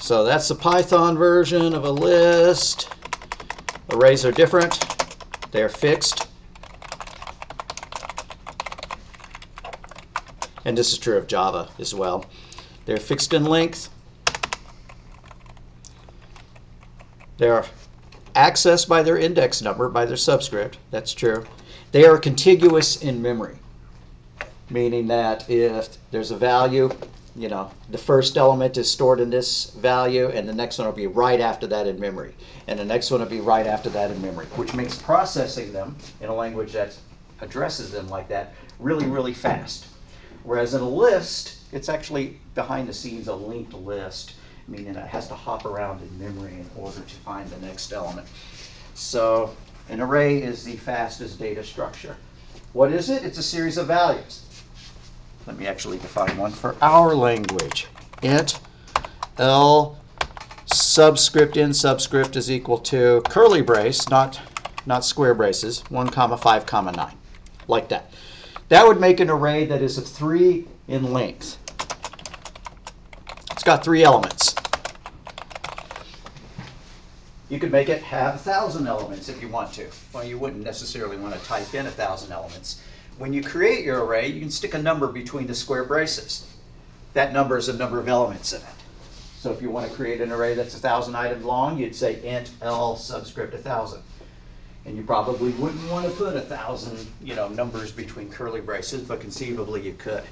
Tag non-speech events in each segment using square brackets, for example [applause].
So that's the Python version of a list. Arrays are different. They're fixed. And this is true of Java as well. They're fixed in length. They're accessed by their index number, by their subscript. That's true. They are contiguous in memory, meaning that if there's a value, you know, the first element is stored in this value, and the next one will be right after that in memory, and the next one will be right after that in memory, which makes processing them in a language that addresses them like that really, really fast. Whereas in a list, it's actually behind the scenes a linked list, meaning it has to hop around in memory in order to find the next element. So an array is the fastest data structure. What is it? It's a series of values. Let me actually define one for our language. int L subscript in subscript is equal to curly brace, not, not square braces, 1 comma 5 comma 9, like that. That would make an array that is of 3 in length. It's got three elements. You could make it have a thousand elements if you want to. Well, you wouldn't necessarily want to type in a thousand elements. When you create your array, you can stick a number between the square braces. That number is the number of elements in it. So if you want to create an array that's a thousand items long, you'd say int L subscript thousand. And you probably wouldn't want to put a thousand, you know, numbers between curly braces, but conceivably you could.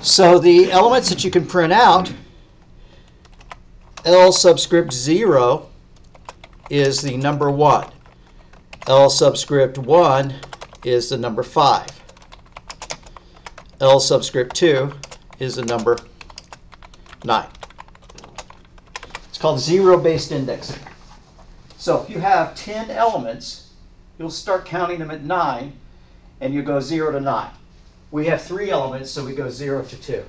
So the elements that you can print out, L subscript 0 is the number 1. L subscript 1 is the number 5. L subscript 2 is the number 9. It's called zero-based indexing. So if you have 10 elements, you'll start counting them at 9, and you go 0 to 9. We have three elements, so we go 0 to 2.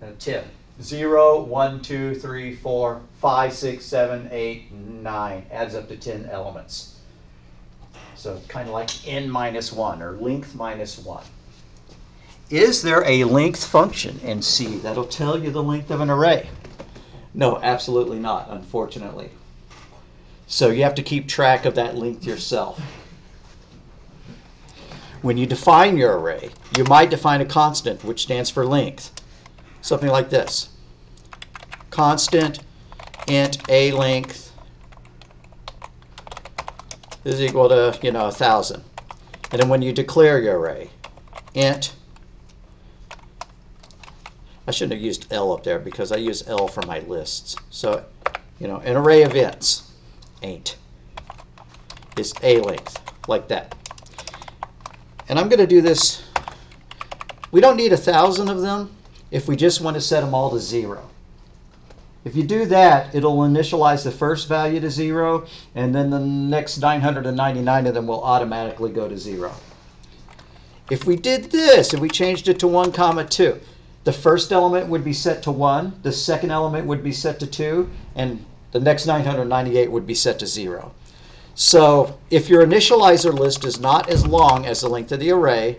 And 10. 0, 1, 2, 3, 4, 5, 6, 7, 8, 9. Adds up to 10 elements. So kind of like n minus 1 or length minus 1. Is there a length function in C that'll tell you the length of an array? No, absolutely not, unfortunately. So you have to keep track of that length yourself. When you define your array, you might define a constant which stands for length. Something like this. Constant int a length is equal to, you know, a thousand. And then when you declare your array, int I shouldn't have used L up there because I use L for my lists. So, you know, an array of ints, ain't, is a length, like that. And I'm going to do this. We don't need a thousand of them if we just want to set them all to zero. If you do that, it'll initialize the first value to zero, and then the next 999 of them will automatically go to zero. If we did this, if we changed it to 1 comma 2, the first element would be set to 1, the second element would be set to 2, and the next 998 would be set to 0. So if your initializer list is not as long as the length of the array,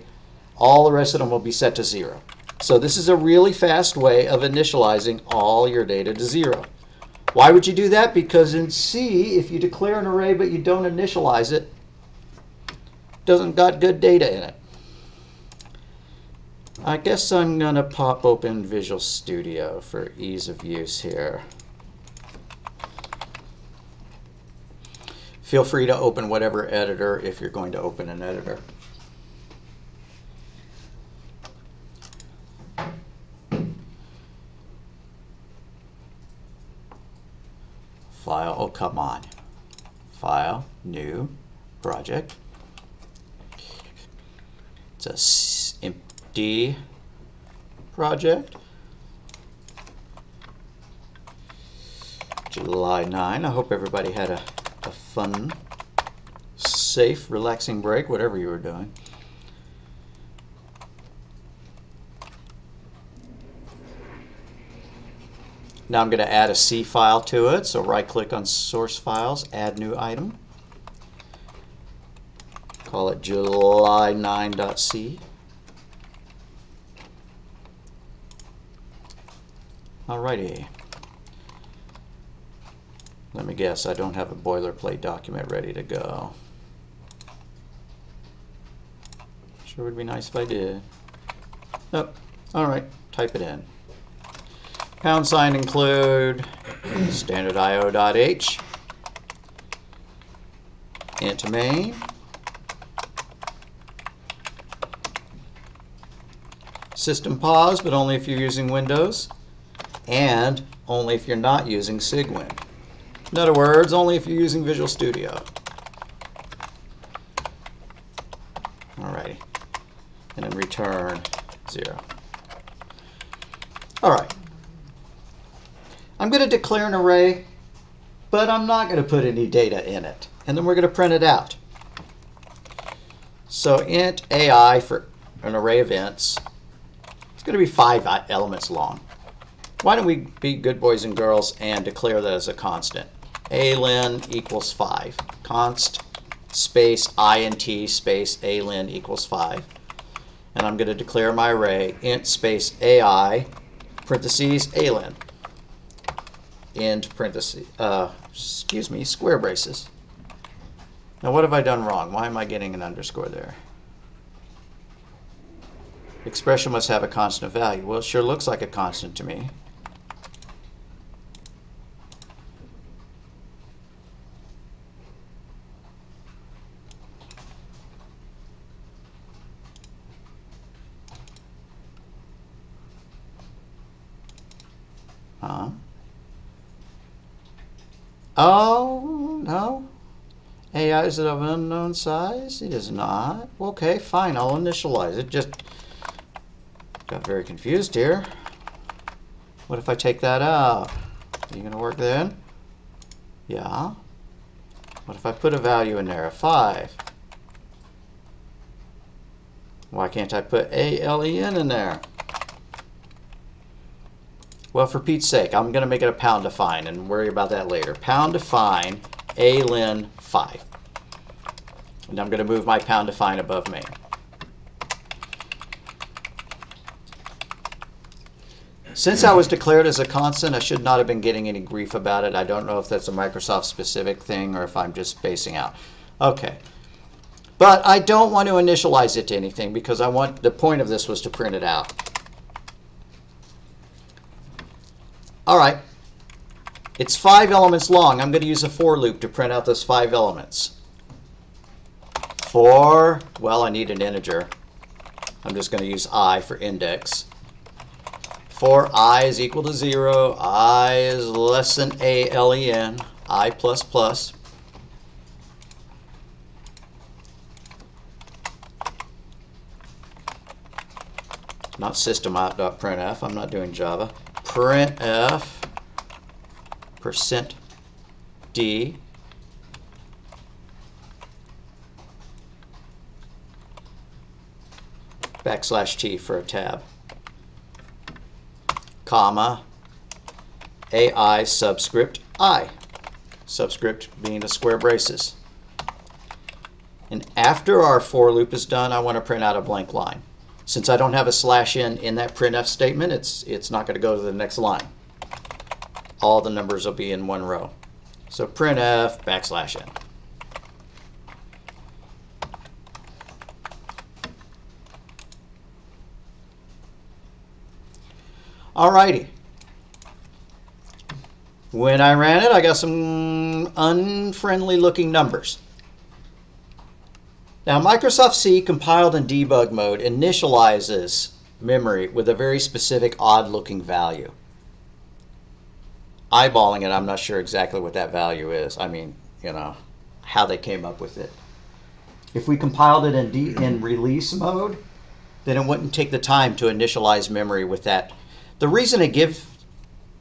all the rest of them will be set to 0. So this is a really fast way of initializing all your data to 0. Why would you do that? Because in C, if you declare an array but you don't initialize it, it doesn't got good data in it. I guess I'm going to pop open Visual Studio for ease of use here. Feel free to open whatever editor if you're going to open an editor. File, oh come on. File, new, project. It's a empty project. July 9. I hope everybody had a, a fun, safe, relaxing break, whatever you were doing. Now I'm going to add a C file to it, so right click on source files, add new item. Call it july9.c. Alrighty. Let me guess, I don't have a boilerplate document ready to go. Sure would be nice if I did. Nope. Alright, type it in. Pound sign include standard io.h int main system pause, but only if you're using Windows, and only if you're not using Cygwin. In other words, only if you're using Visual Studio. Alrighty. And then return 0. Alright. I'm going to declare an array, but I'm not going to put any data in it. And then we're going to print it out. So int AI for an array of ints it's going to be five elements long. Why don't we be good boys and girls and declare that as a constant? a-len equals 5. Const space int space a-len equals 5. And I'm going to declare my array int space ai parentheses a-len end parentheses, uh, excuse me, square braces. Now what have I done wrong? Why am I getting an underscore there? Expression must have a constant value. Well, it sure looks like a constant to me. Oh, no. AI is it of unknown size? It is not. Okay, fine. I'll initialize it. Just Got very confused here. What if I take that out? Are you going to work then? Yeah. What if I put a value in there, a 5? Why can't I put A-L-E-N in there? Well, for Pete's sake, I'm going to make it a pound define and worry about that later. Pound define A-len 5. And I'm going to move my pound define above main. Since I was declared as a constant, I should not have been getting any grief about it. I don't know if that's a Microsoft specific thing or if I'm just spacing out. Okay. But I don't want to initialize it to anything because I want the point of this was to print it out. All right. It's five elements long. I'm going to use a for loop to print out those five elements. For, well, I need an integer. I'm just going to use i for index for i is equal to 0, i is less than a len, i plus plus. Not system.printf, I'm not doing Java. Printf percent d backslash t for a tab comma, AI subscript I, subscript being the square braces. And after our for loop is done, I want to print out a blank line. Since I don't have a slash in in that printf statement, it's, it's not going to go to the next line. All the numbers will be in one row. So printf backslash n. Alrighty. When I ran it, I got some unfriendly looking numbers. Now, Microsoft C compiled in debug mode initializes memory with a very specific odd looking value. Eyeballing it, I'm not sure exactly what that value is. I mean, you know, how they came up with it. If we compiled it in, in release mode, then it wouldn't take the time to initialize memory with that the reason I give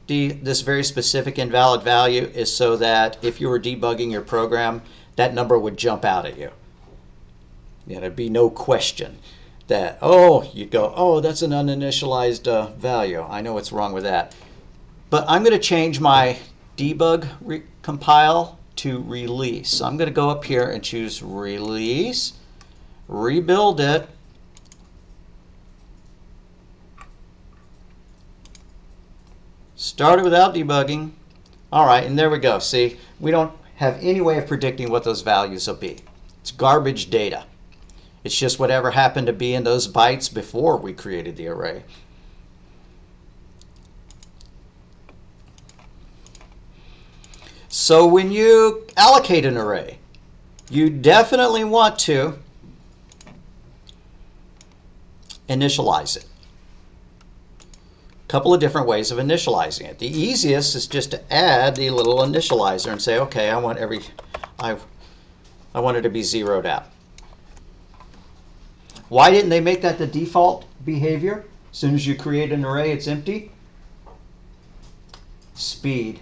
the, this very specific invalid value is so that if you were debugging your program, that number would jump out at you. There'd be no question that, oh, you'd go, oh, that's an uninitialized uh, value. I know what's wrong with that. But I'm going to change my debug compile to release. So I'm going to go up here and choose release, rebuild it, Started without debugging. All right, and there we go. See, we don't have any way of predicting what those values will be. It's garbage data. It's just whatever happened to be in those bytes before we created the array. So when you allocate an array, you definitely want to initialize it. A couple of different ways of initializing it. The easiest is just to add the little initializer and say, okay, I want every, I, I want it to be zeroed out. Why didn't they make that the default behavior? As soon as you create an array, it's empty. Speed.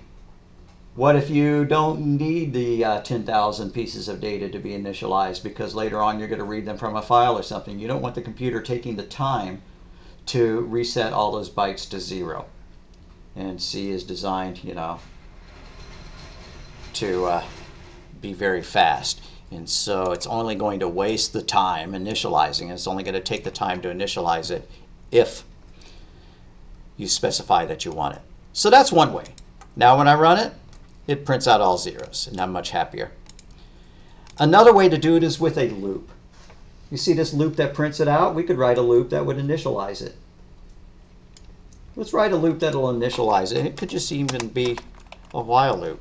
What if you don't need the uh, 10,000 pieces of data to be initialized because later on you're going to read them from a file or something? You don't want the computer taking the time to reset all those bytes to zero. And C is designed, you know, to uh, be very fast. And so it's only going to waste the time initializing. It's only going to take the time to initialize it if you specify that you want it. So that's one way. Now when I run it, it prints out all zeros, and I'm much happier. Another way to do it is with a loop. You see this loop that prints it out? We could write a loop that would initialize it. Let's write a loop that'll initialize it. It could just even be a while loop.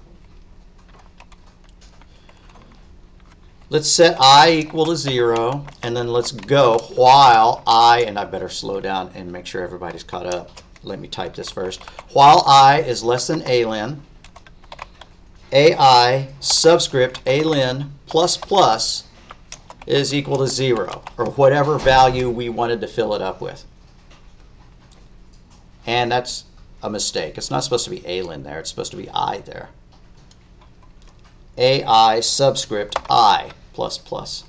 Let's set i equal to 0, and then let's go while i, and I better slow down and make sure everybody's caught up. Let me type this first. While i is less than a-len, ai subscript a-len plus plus is equal to 0, or whatever value we wanted to fill it up with. And that's a mistake. It's not supposed to be a-len there. It's supposed to be i there. Ai subscript i plus plus.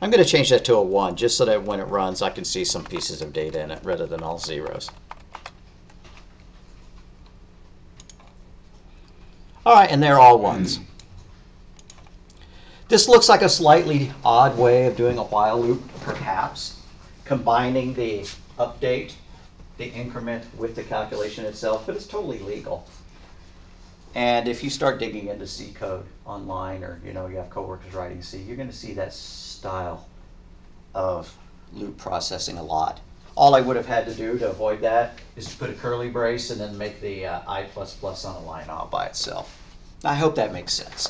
I'm going to change that to a 1 just so that when it runs I can see some pieces of data in it rather than all zeros. All right, and they're all ones. This looks like a slightly odd way of doing a while loop, perhaps, combining the update, the increment with the calculation itself, but it's totally legal. And if you start digging into C code online or you know you have coworkers writing C, you're going to see that style of loop processing a lot. All I would have had to do to avoid that is to put a curly brace and then make the uh, I++ plus on a line all by itself. I hope that makes sense.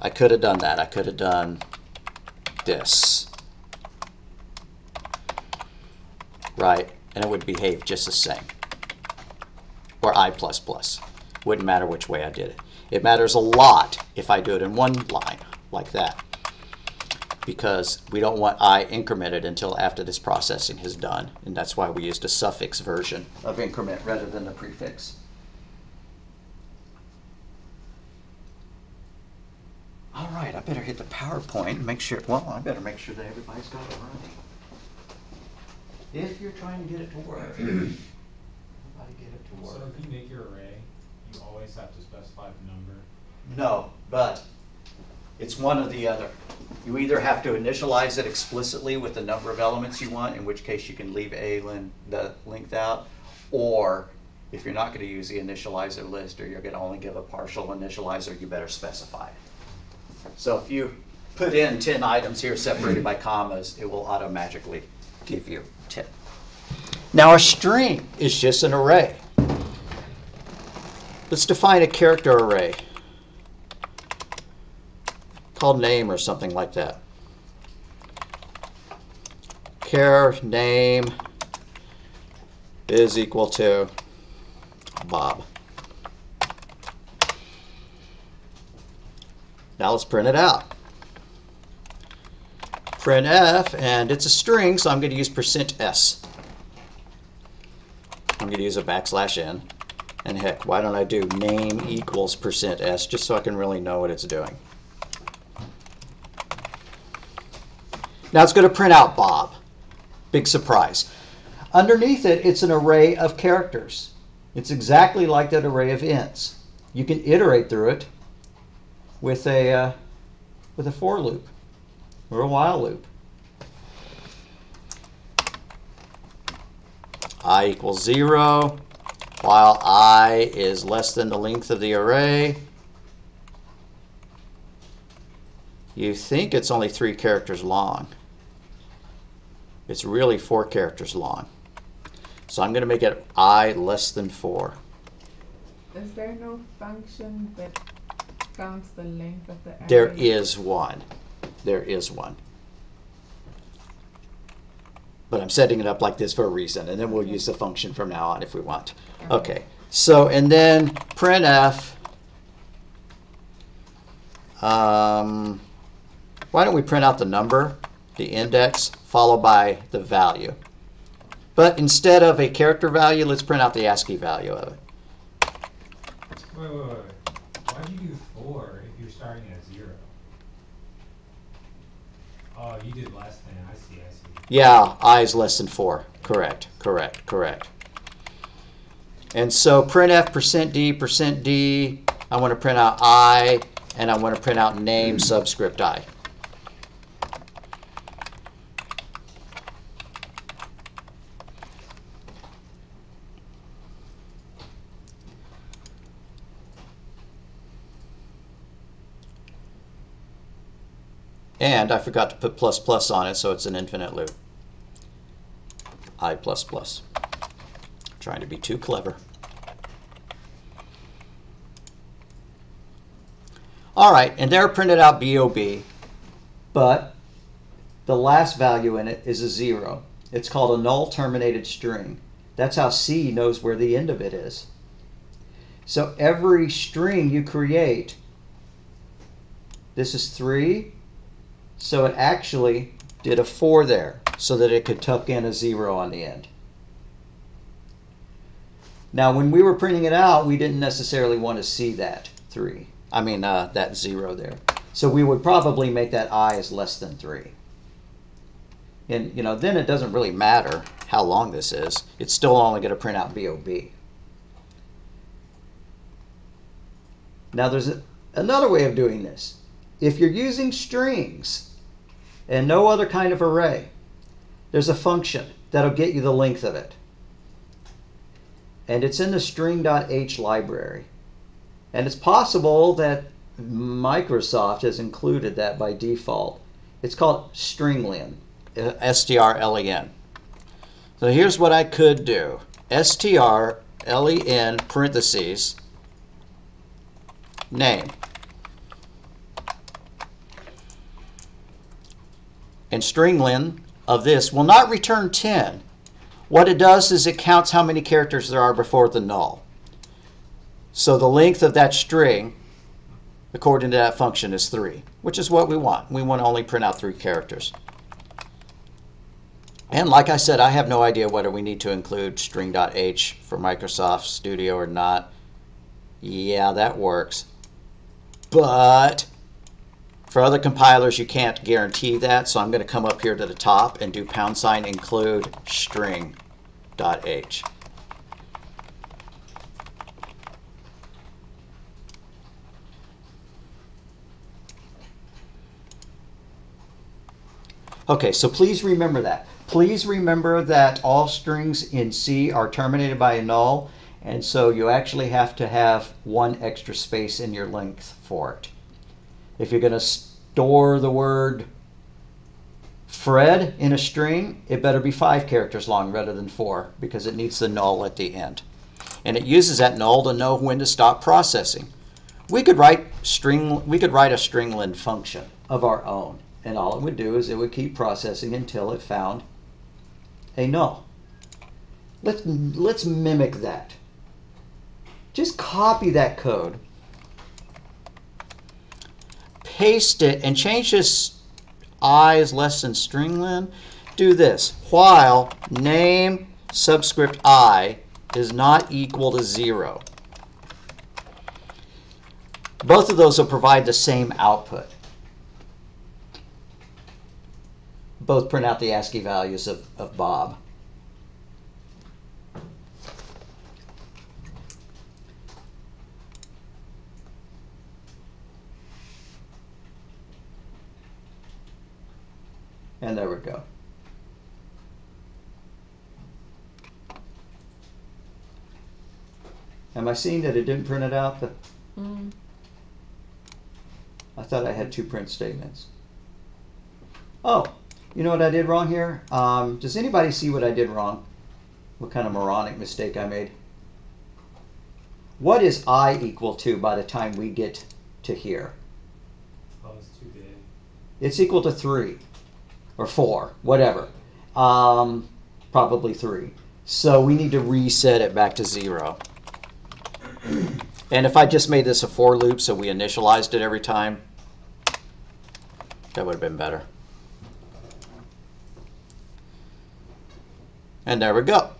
I could have done that. I could have done this. Right? And it would behave just the same. Or I++. Plus Wouldn't matter which way I did it. It matters a lot if I do it in one line like that because we don't want i incremented until after this processing is done and that's why we used a suffix version of increment rather than the prefix. All right, I better hit the PowerPoint and make sure, well, I better make sure that everybody's got it running. If you're trying to get it to work, [clears throat] everybody get it to work. So if you make your array, you always have to specify the number. No, but it's one or the other. You either have to initialize it explicitly with the number of elements you want, in which case you can leave a lin, the length out, or if you're not going to use the initializer list or you're going to only give a partial initializer, you better specify it. So if you put in 10 items here separated by commas, it will automatically give you 10. Now a string is just an array. Let's define a character array called name or something like that. Char name is equal to Bob. Now let's print it out. Print F, and it's a string, so I'm going to use percent %s. I'm going to use a backslash n. And heck, why don't I do name equals percent %s just so I can really know what it's doing. Now it's going to print out Bob. Big surprise. Underneath it, it's an array of characters. It's exactly like that array of ints. You can iterate through it with a, uh, with a for loop. We're a while loop. i equals 0, while i is less than the length of the array. You think it's only three characters long. It's really four characters long. So I'm going to make it i less than 4. Is there no function that counts the length of the array? There is one. There is one. But I'm setting it up like this for a reason, and then we'll use the function from now on if we want. Okay, so, and then printf, um, why don't we print out the number, the index, followed by the value. But instead of a character value, let's print out the ASCII value of it. Wait, wait, wait. Why'd you do four if you're starting at zero? Oh, you did less than, I see, I see. Yeah, i is less than 4. Correct, correct, correct. And so printf percent %d percent %d, I want to print out i, and I want to print out name subscript i. And I forgot to put plus plus on it, so it's an infinite loop. I plus plus. Trying to be too clever. All right, and there printed out BOB, but the last value in it is a zero. It's called a null terminated string. That's how C knows where the end of it is. So every string you create, this is three, so it actually did a 4 there so that it could tuck in a 0 on the end. Now when we were printing it out, we didn't necessarily want to see that 3. I mean uh, that 0 there. So we would probably make that i as less than 3. And you know, then it doesn't really matter how long this is. It's still only going to print out BOB. Now there's a, another way of doing this. If you're using strings and no other kind of array, there's a function that'll get you the length of it. And it's in the string.h library. And it's possible that Microsoft has included that by default. It's called stringlen, S-T-R-L-E-N. So here's what I could do. S-T-R-L-E-N parentheses name. And stringlen of this will not return 10. What it does is it counts how many characters there are before the null. So the length of that string, according to that function, is 3, which is what we want. We want to only print out 3 characters. And like I said, I have no idea whether we need to include string.h for Microsoft Studio or not. Yeah, that works. But for other compilers, you can't guarantee that, so I'm going to come up here to the top and do pound sign include string.h. Okay, so please remember that. Please remember that all strings in C are terminated by a null, and so you actually have to have one extra space in your length for it. If you're going to store the word Fred in a string, it better be five characters long rather than four because it needs the null at the end. And it uses that null to know when to stop processing. We could write string we could write a stringlen function of our own. And all it would do is it would keep processing until it found a null. Let's let's mimic that. Just copy that code paste it and change this i is less than stringlen, do this. While name subscript i is not equal to 0. Both of those will provide the same output. Both print out the ASCII values of, of Bob. And there we go. Am I seeing that it didn't print it out? The- Mm. I thought I had two print statements. Oh, you know what I did wrong here? Um, does anybody see what I did wrong? What kind of moronic mistake I made? What is i equal to by the time we get to here? Oh, it's too big. It's equal to 3 or 4, whatever. Um, probably 3. So we need to reset it back to 0. And if I just made this a for loop so we initialized it every time, that would have been better. And there we go.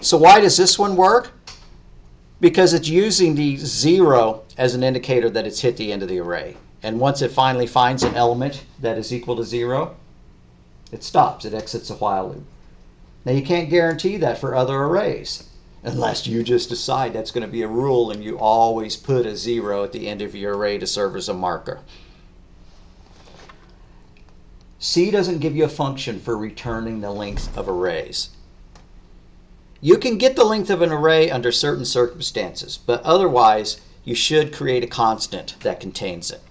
So why does this one work? Because it's using the 0 as an indicator that it's hit the end of the array. And once it finally finds an element that is equal to 0, it stops. It exits a while loop. Now you can't guarantee that for other arrays unless you just decide that's going to be a rule and you always put a 0 at the end of your array to serve as a marker. C doesn't give you a function for returning the length of arrays. You can get the length of an array under certain circumstances, but otherwise you should create a constant that contains it.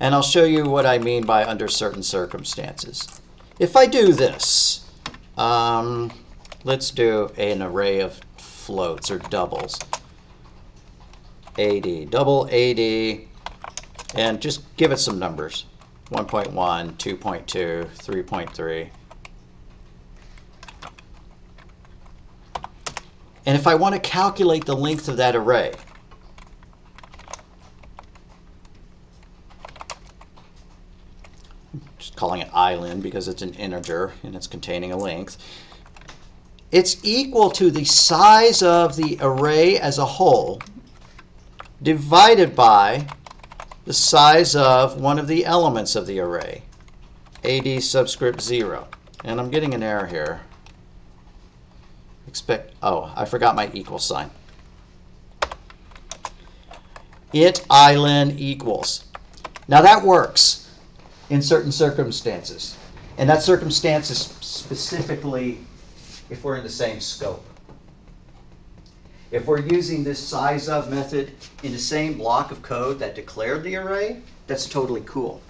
And I'll show you what I mean by under certain circumstances. If I do this, um, let's do an array of floats or doubles. AD, double AD, and just give it some numbers. 1.1, 2.2, 3.3. And if I want to calculate the length of that array, calling it ilen because it's an integer and it's containing a length, it's equal to the size of the array as a whole divided by the size of one of the elements of the array, AD subscript 0. And I'm getting an error here. Expect, oh, I forgot my equal sign. It ilen equals. Now that works in certain circumstances. And that circumstance is specifically if we're in the same scope. If we're using this size of method in the same block of code that declared the array, that's totally cool.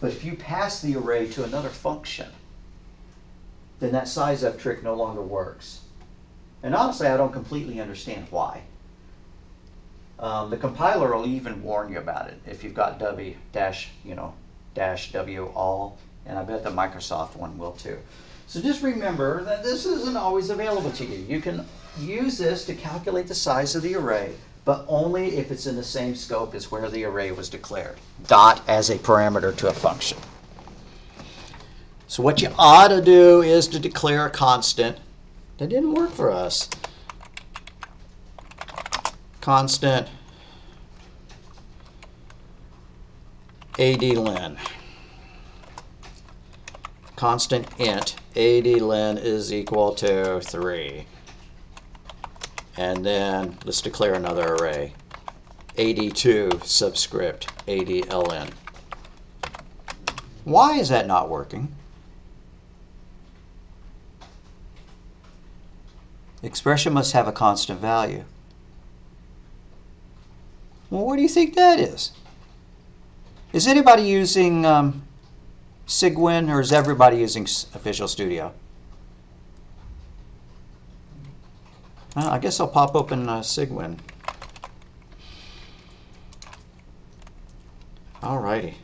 But if you pass the array to another function, then that size of trick no longer works. And honestly, I don't completely understand why. Um, the compiler will even warn you about it if you've got w dash, you know, w all, and I bet the Microsoft one will too. So just remember that this isn't always available to you. You can use this to calculate the size of the array, but only if it's in the same scope as where the array was declared. Dot as a parameter to a function. So what you ought to do is to declare a constant. That didn't work for us. Constant ADLen. Constant int ADLen is equal to 3. And then let's declare another array. AD2 subscript ADLen. Why is that not working? Expression must have a constant value. Well, what do you think that is? Is anybody using um, or is everybody using Visual Studio? I guess I'll pop open uh, Cygwin. Alrighty,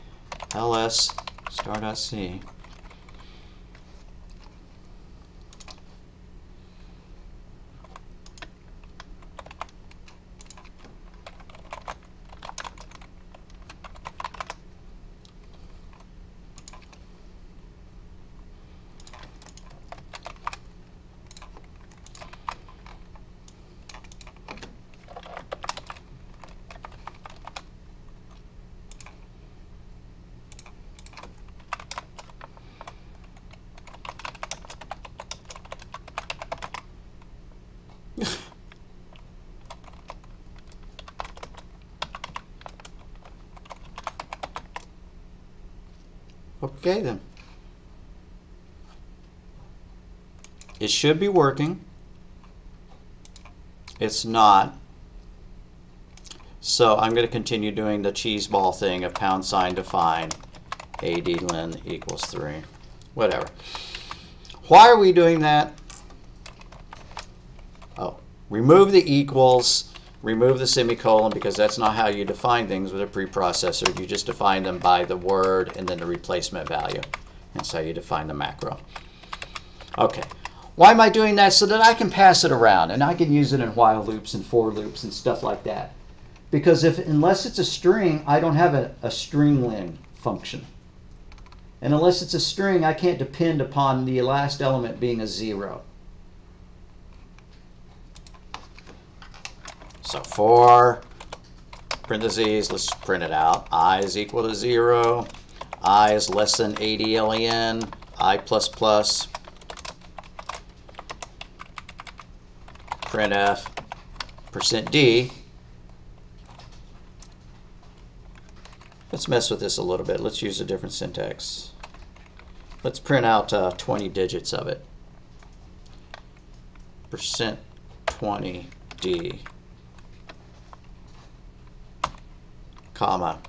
ls star.c. Okay then. It should be working. It's not. So I'm going to continue doing the cheese ball thing of pound sign define AD len equals 3. Whatever. Why are we doing that? Oh, remove the equals, remove the semicolon because that's not how you define things with a preprocessor. You just define them by the word and then the replacement value. That's how you define the macro. Okay. Why am I doing that? So that I can pass it around and I can use it in while loops and for loops and stuff like that. Because if unless it's a string, I don't have a, a function. And unless it's a string, I can't depend upon the last element being a zero. So for parentheses, let's print it out. i is equal to zero. i is less than AD len. i plus plus. printf percent %d. Let's mess with this a little bit. Let's use a different syntax. Let's print out uh, 20 digits of it. Percent 20d, comma,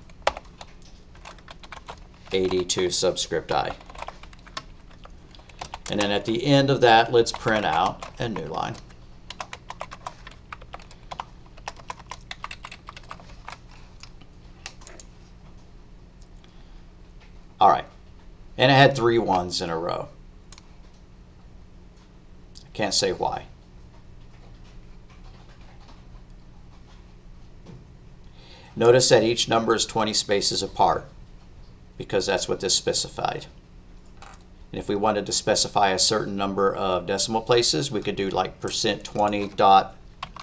AD2 subscript i. And then at the end of that, let's print out a new line. All right. And it had three ones in a row. I can't say why. Notice that each number is 20 spaces apart because that's what this specified. And if we wanted to specify a certain number of decimal places, we could do like percent 20 dot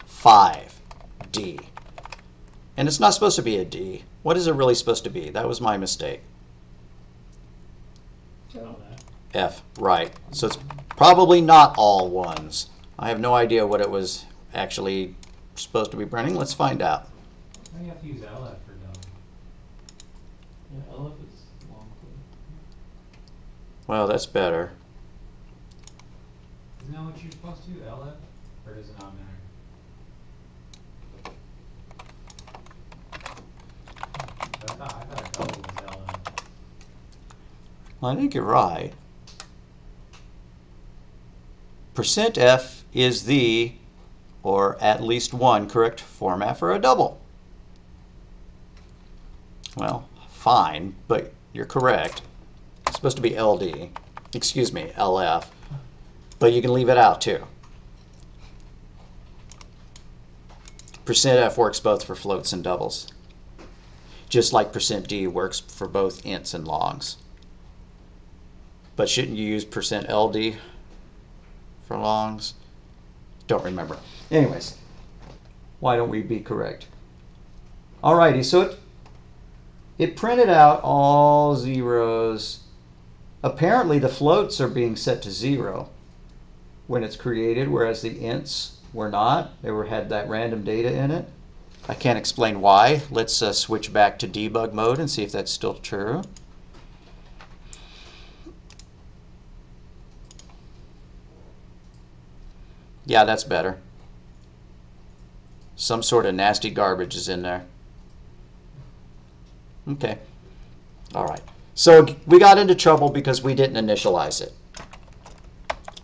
5 D. And it's not supposed to be a D. What is it really supposed to be? That was my mistake. F, right. So it's probably not all ones. I have no idea what it was actually supposed to be printing. Let's find out. Why do you have to use LF for dumb? Yeah, LF is long code. Well, that's better. Isn't that what you're supposed to do, LF? Or does it not matter? I thought, I thought double was LF. I think you're right. Percent %f is the, or at least one, correct format for a double. Well, fine, but you're correct. It's supposed to be LD, excuse me, LF, but you can leave it out too. Percent %f works both for floats and doubles, just like percent %d works for both ints and longs. But shouldn't you use percent %ld for longs? Don't remember. Anyways, why don't we be correct? Alrighty, so it, it printed out all zeros. Apparently the floats are being set to zero when it's created, whereas the ints were not. They were had that random data in it. I can't explain why. Let's uh, switch back to debug mode and see if that's still true. Yeah, that's better. Some sort of nasty garbage is in there. Okay. All right. So we got into trouble because we didn't initialize it.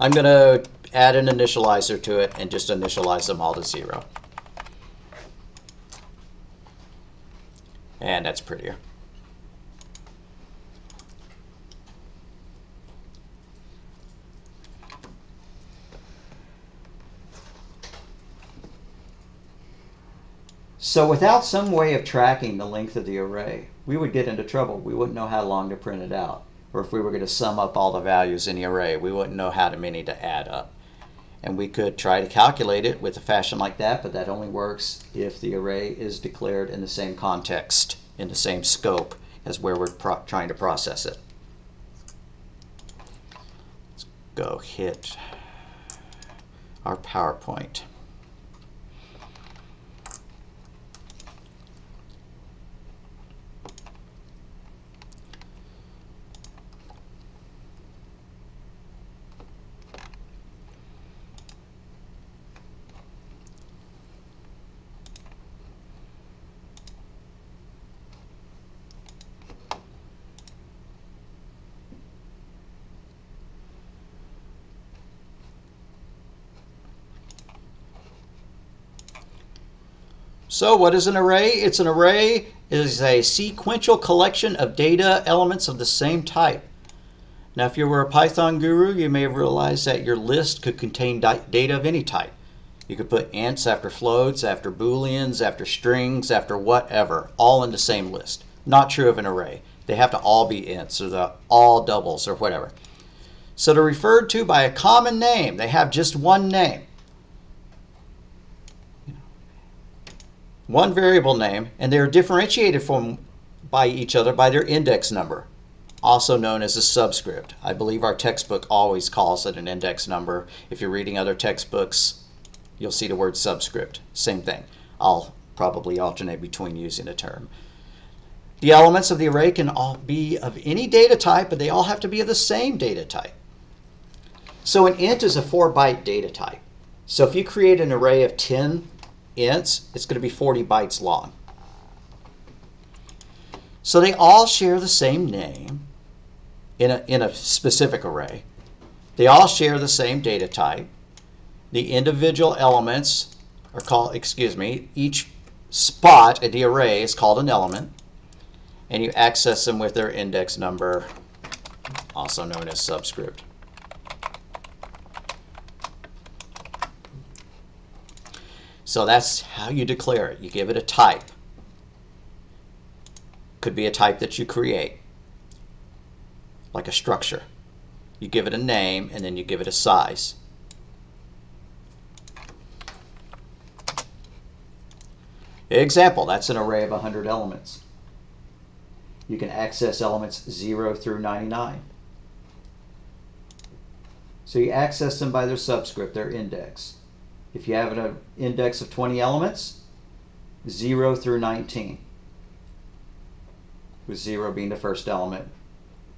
I'm going to add an initializer to it and just initialize them all to zero. And that's prettier. So without some way of tracking the length of the array, we would get into trouble. We wouldn't know how long to print it out. Or if we were going to sum up all the values in the array, we wouldn't know how many to add up. And we could try to calculate it with a fashion like that, but that only works if the array is declared in the same context, in the same scope as where we're trying to process it. Let's go hit our PowerPoint. So what is an array? It's an array is a sequential collection of data elements of the same type. Now, if you were a Python guru, you may have realized that your list could contain data of any type. You could put ints after floats, after booleans, after strings, after whatever, all in the same list. Not true of an array. They have to all be ints or the all doubles or whatever. So they're referred to by a common name. They have just one name. One variable name, and they are differentiated from by each other by their index number, also known as a subscript. I believe our textbook always calls it an index number. If you're reading other textbooks, you'll see the word subscript. Same thing. I'll probably alternate between using the term. The elements of the array can all be of any data type, but they all have to be of the same data type. So an int is a 4 byte data type. So if you create an array of 10 ints, it's going to be 40 bytes long. So they all share the same name in a, in a specific array. They all share the same data type. The individual elements are called, excuse me, each spot in the array is called an element, and you access them with their index number, also known as subscript. So that's how you declare it. You give it a type. Could be a type that you create, like a structure. You give it a name and then you give it a size. Example, that's an array of 100 elements. You can access elements 0 through 99. So you access them by their subscript, their index. If you have an index of 20 elements, 0 through 19, with 0 being the first element,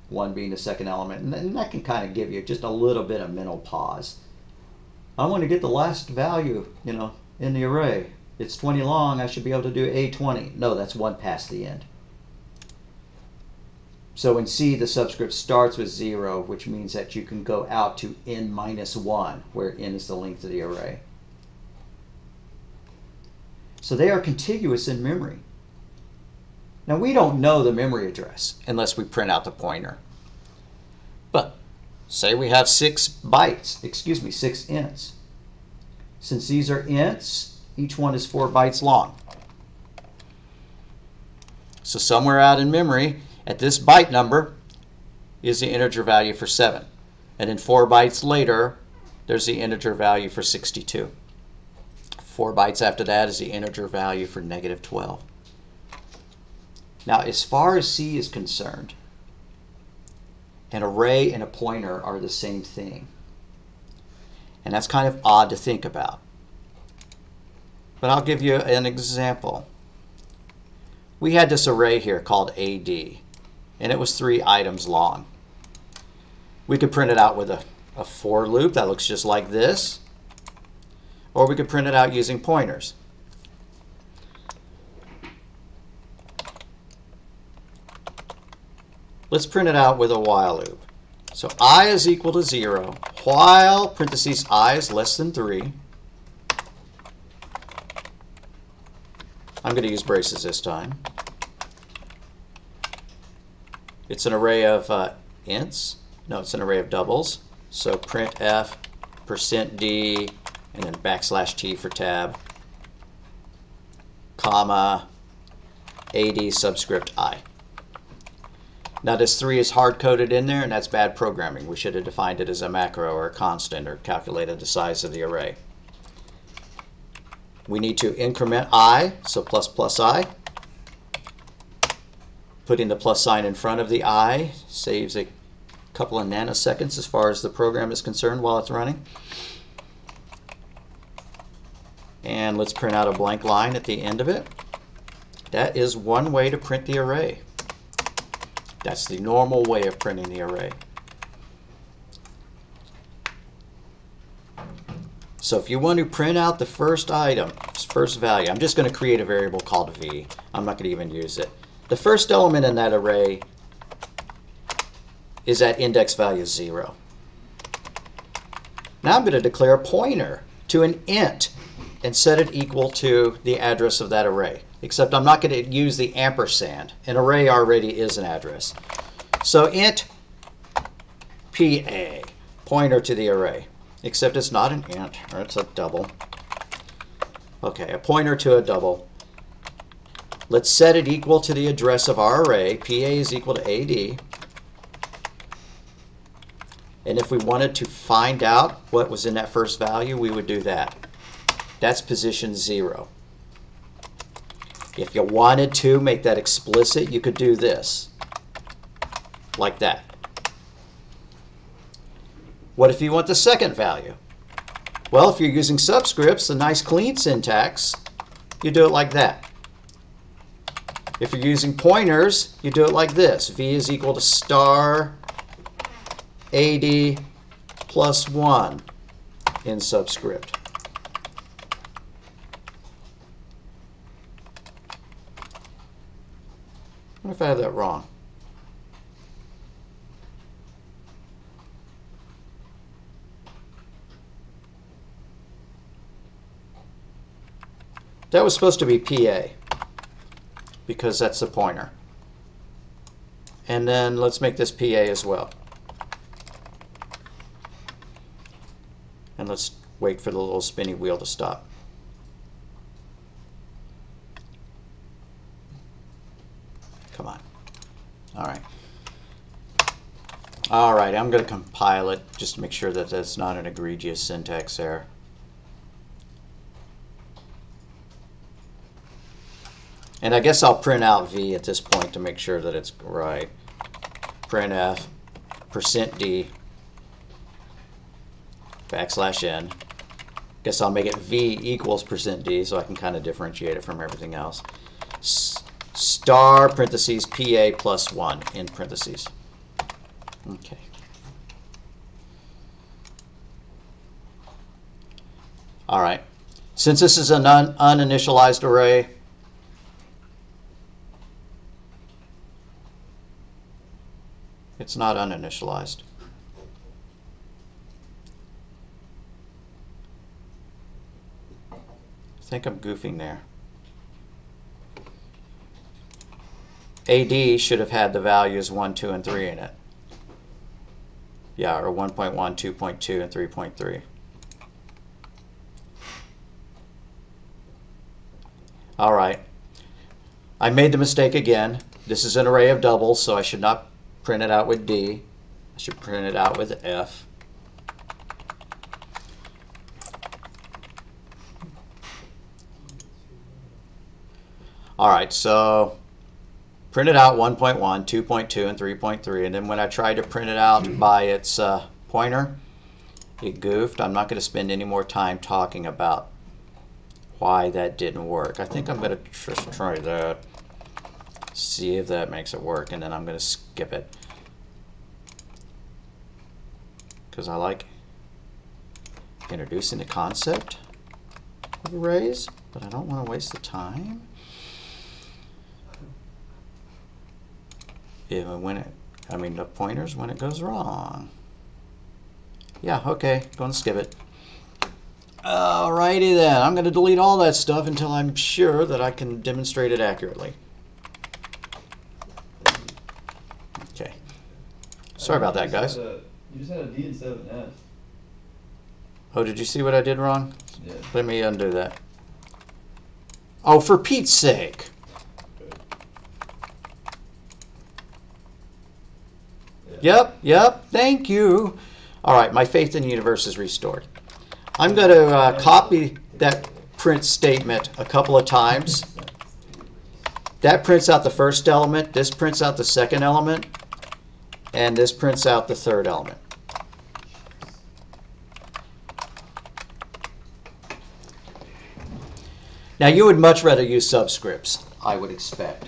1 being the second element. And that can kind of give you just a little bit of mental pause. I want to get the last value, you know, in the array. It's 20 long, I should be able to do A20. No, that's 1 past the end. So in C, the subscript starts with 0, which means that you can go out to n minus 1, where n is the length of the array. So they are contiguous in memory. Now we don't know the memory address unless we print out the pointer. But say we have six bytes, excuse me, six ints. Since these are ints, each one is four bytes long. So somewhere out in memory, at this byte number, is the integer value for 7. And then 4 bytes later, there's the integer value for 62. 4 bytes after that is the integer value for negative 12. Now, as far as C is concerned, an array and a pointer are the same thing. And that's kind of odd to think about. But I'll give you an example. We had this array here called AD, and it was three items long. We could print it out with a, a for loop that looks just like this, or we could print it out using pointers. Let's print it out with a while loop. So i is equal to 0, while parentheses i is less than 3. I'm going to use braces this time. It's an array of uh, ints. No, it's an array of doubles. So printf percent %d and then backslash t for tab, comma, ad subscript i. Now this 3 is hard-coded in there, and that's bad programming. We should have defined it as a macro or a constant or calculated the size of the array. We need to increment i, so plus plus i. Putting the plus sign in front of the i saves a couple of nanoseconds as far as the program is concerned while it's running. And let's print out a blank line at the end of it. That is one way to print the array. That's the normal way of printing the array. So if you want to print out the first item, first value, I'm just going to create a variable called v. I'm not going to even use it. The first element in that array is at index value 0. Now I'm going to declare a pointer to an int and set it equal to the address of that array. Except I'm not going to use the ampersand. An array already is an address. So int PA, pointer to the array. Except it's not an int, or it's a double. Okay, a pointer to a double. Let's set it equal to the address of our array. PA is equal to AD. And if we wanted to find out what was in that first value, we would do that. That's position zero. If you wanted to make that explicit, you could do this, like that. What if you want the second value? Well, if you're using subscripts, the nice clean syntax, you do it like that. If you're using pointers, you do it like this. V is equal to star AD plus 1 in subscript. If I have that wrong? That was supposed to be PA because that's the pointer. And then let's make this PA as well. And let's wait for the little spinny wheel to stop. Come on. All right. All right, I'm going to compile it just to make sure that that's not an egregious syntax error. And I guess I'll print out V at this point to make sure that it's right. Printf percent %d backslash n. Guess I'll make it V equals percent %d so I can kind of differentiate it from everything else. Star parentheses PA plus 1 in parentheses. Okay. All right. Since this is an un uninitialized array, It's not uninitialized. I think I'm goofing there. AD should have had the values 1, 2, and 3 in it. Yeah, or 1.1, 2.2, and 3.3. All right. I made the mistake again. This is an array of doubles, so I should not print it out with D. I should print it out with F. All right, so print it out 1.1, 2.2, and 3.3, and then when I tried to print it out by its uh, pointer, it goofed. I'm not going to spend any more time talking about why that didn't work. I think I'm going to just try that see if that makes it work and then I'm going to skip it because I like introducing the concept of arrays but I don't want to waste the time if when it I mean the pointers when it goes wrong yeah okay go and skip it Alrighty then, I'm going to delete all that stuff until I'm sure that I can demonstrate it accurately. Okay. Sorry about that, guys. A, you just had a D instead of an F. Oh, did you see what I did wrong? Yeah. Let me undo that. Oh, for Pete's sake. Yep, yep, thank you. All right, my faith in the universe is restored. I'm going to uh, copy that print statement a couple of times. That prints out the first element. This prints out the second element and this prints out the third element. Now you would much rather use subscripts, I would expect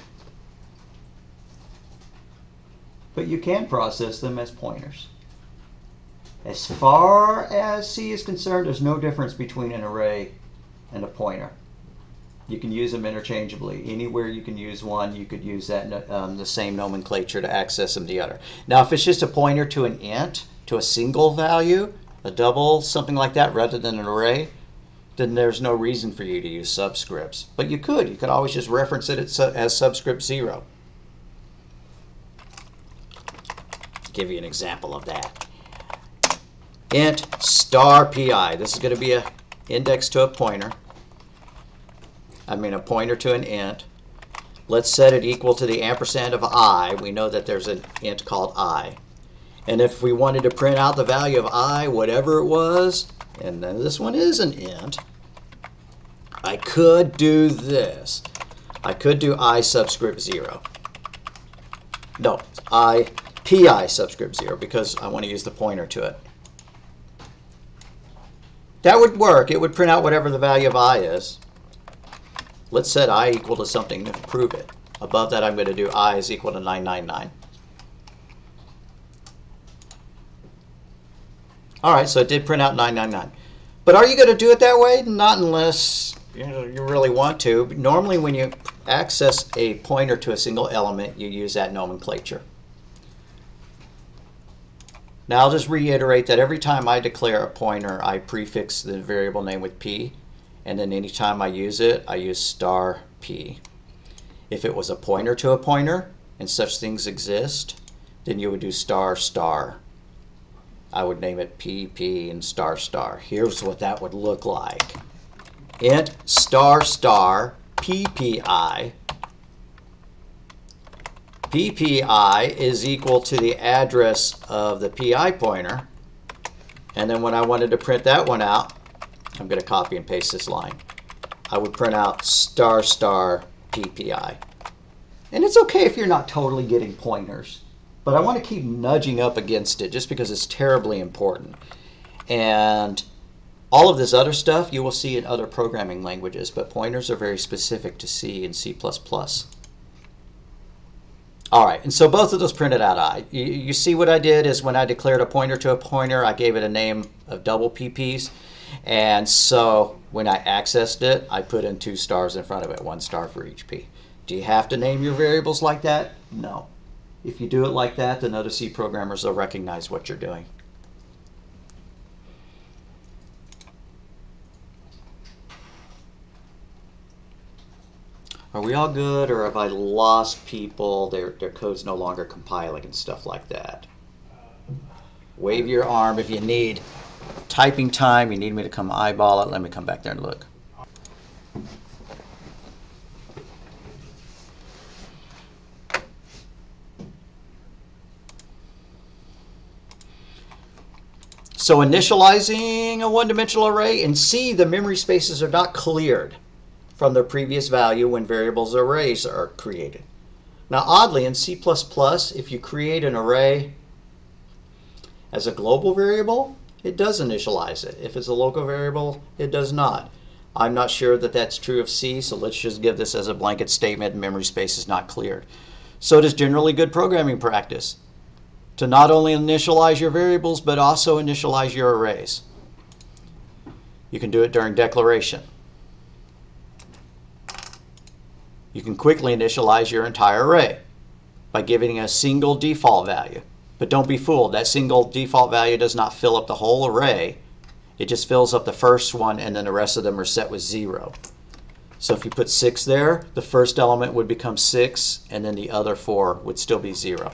but you can process them as pointers. As far as C is concerned, there's no difference between an array and a pointer. You can use them interchangeably. Anywhere you can use one, you could use that um, the same nomenclature to access them the other. Now, if it's just a pointer to an int, to a single value, a double, something like that, rather than an array, then there's no reason for you to use subscripts. But you could. You could always just reference it as subscript 0. to give you an example of that. Int star pi. This is going to be an index to a pointer. I mean a pointer to an int. Let's set it equal to the ampersand of i. We know that there's an int called i. And if we wanted to print out the value of i, whatever it was, and then this one is an int, I could do this. I could do i subscript 0. No, i pi subscript 0 because I want to use the pointer to it. That would work. It would print out whatever the value of i is. Let's set i equal to something to prove it. Above that, I'm going to do i is equal to 999. All right, so it did print out 999. But are you going to do it that way? Not unless you, really want to. Normally, when you access a pointer to a single element, you use that nomenclature. Now, I'll just reiterate that every time I declare a pointer, I prefix the variable name with p, and then anytime I use it, I use star p. If it was a pointer to a pointer, and such things exist, then you would do star star. I would name it PP and star star. Here's what that would look like. int star star PPI. PPI is equal to the address of the PI pointer. And then when I wanted to print that one out, I'm going to copy and paste this line. I would print out star star PPI. And it's okay if you're not totally getting pointers. But I want to keep nudging up against it just because it's terribly important. And all of this other stuff you will see in other programming languages, but pointers are very specific to C and C++. All right, and so both of those printed out I. You, see what I did is when I declared a pointer to a pointer, I gave it a name of double PPs. And so when I accessed it, I put in two stars in front of it, one star for each P. Do you have to name your variables like that? No. If you do it like that, then other C programmers will recognize what you're doing. Are we all good, or have I lost people? Their, their code's no longer compiling and stuff like that. Wave your arm if you need typing time. You need me to come eyeball it. Let me come back there and look. So initializing a one-dimensional array, and C, the memory spaces are not cleared from their previous value when variables arrays are created. Now oddly, in C++, if you create an array as a global variable, it does initialize it. If it's a local variable, it does not. I'm not sure that that's true of C, so let's just give this as a blanket statement, memory space is not cleared. So it is generally good programming practice to not only initialize your variables, but also initialize your arrays. You can do it during declaration. You can quickly initialize your entire array by giving a single default value. But don't be fooled, that single default value does not fill up the whole array. It just fills up the first one and then the rest of them are set with zero. So if you put six there, the first element would become six and then the other four would still be zero.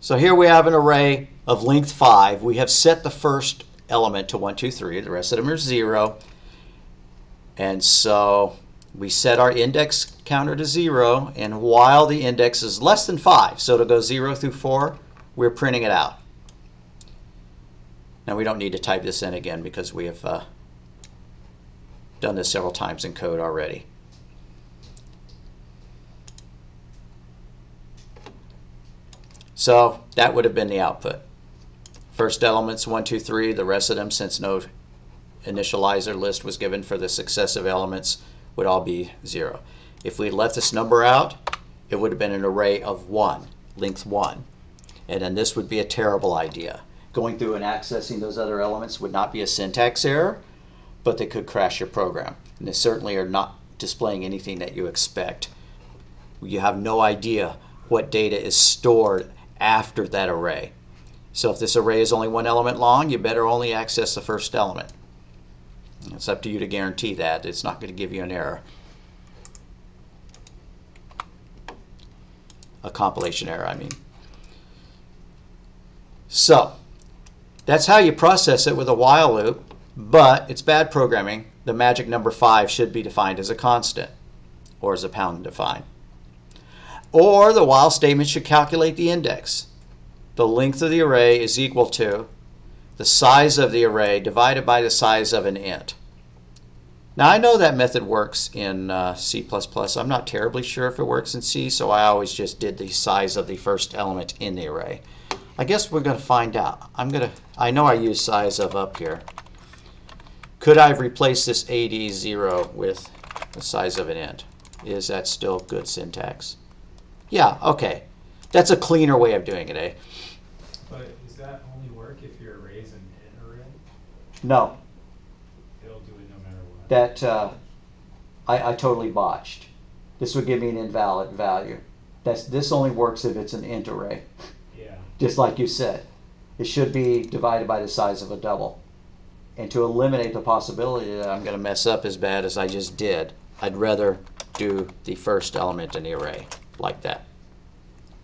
So here we have an array of length 5. We have set the first element to 1, 2, 3. The rest of them are 0. And so we set our index counter to 0. And while the index is less than 5, so it'll go 0 through 4, we're printing it out. Now we don't need to type this in again because we have uh, done this several times in code already. So that would have been the output. First elements, one, two, three, the rest of them, since no initializer list was given for the successive elements, would all be zero. If we left this number out, it would have been an array of one, length one. And then this would be a terrible idea. Going through and accessing those other elements would not be a syntax error, but they could crash your program. And they certainly are not displaying anything that you expect. You have no idea what data is stored after that array. So if this array is only one element long, you better only access the first element. It's up to you to guarantee that. It's not going to give you an error. A compilation error, I mean. So, that's how you process it with a while loop, but it's bad programming. The magic number 5 should be defined as a constant or as a pound define. Or the while statement should calculate the index. The length of the array is equal to the size of the array divided by the size of an int. Now I know that method works in uh, C++. I'm not terribly sure if it works in C, so I always just did the size of the first element in the array. I guess we're going to find out. I'm going to, I know I use size of up here. Could I have replaced this AD0 with the size of an int? Is that still good syntax? Yeah, okay. That's a cleaner way of doing it, eh? But does that only work if your array is an int array? No, It'll do it no matter what. that uh, I, I totally botched. This would give me an invalid value. That's this only works if it's an int array, Yeah. just like you said. It should be divided by the size of a double. And to eliminate the possibility that I'm going to mess up as bad as I just did, I'd rather do the first element in the array like that.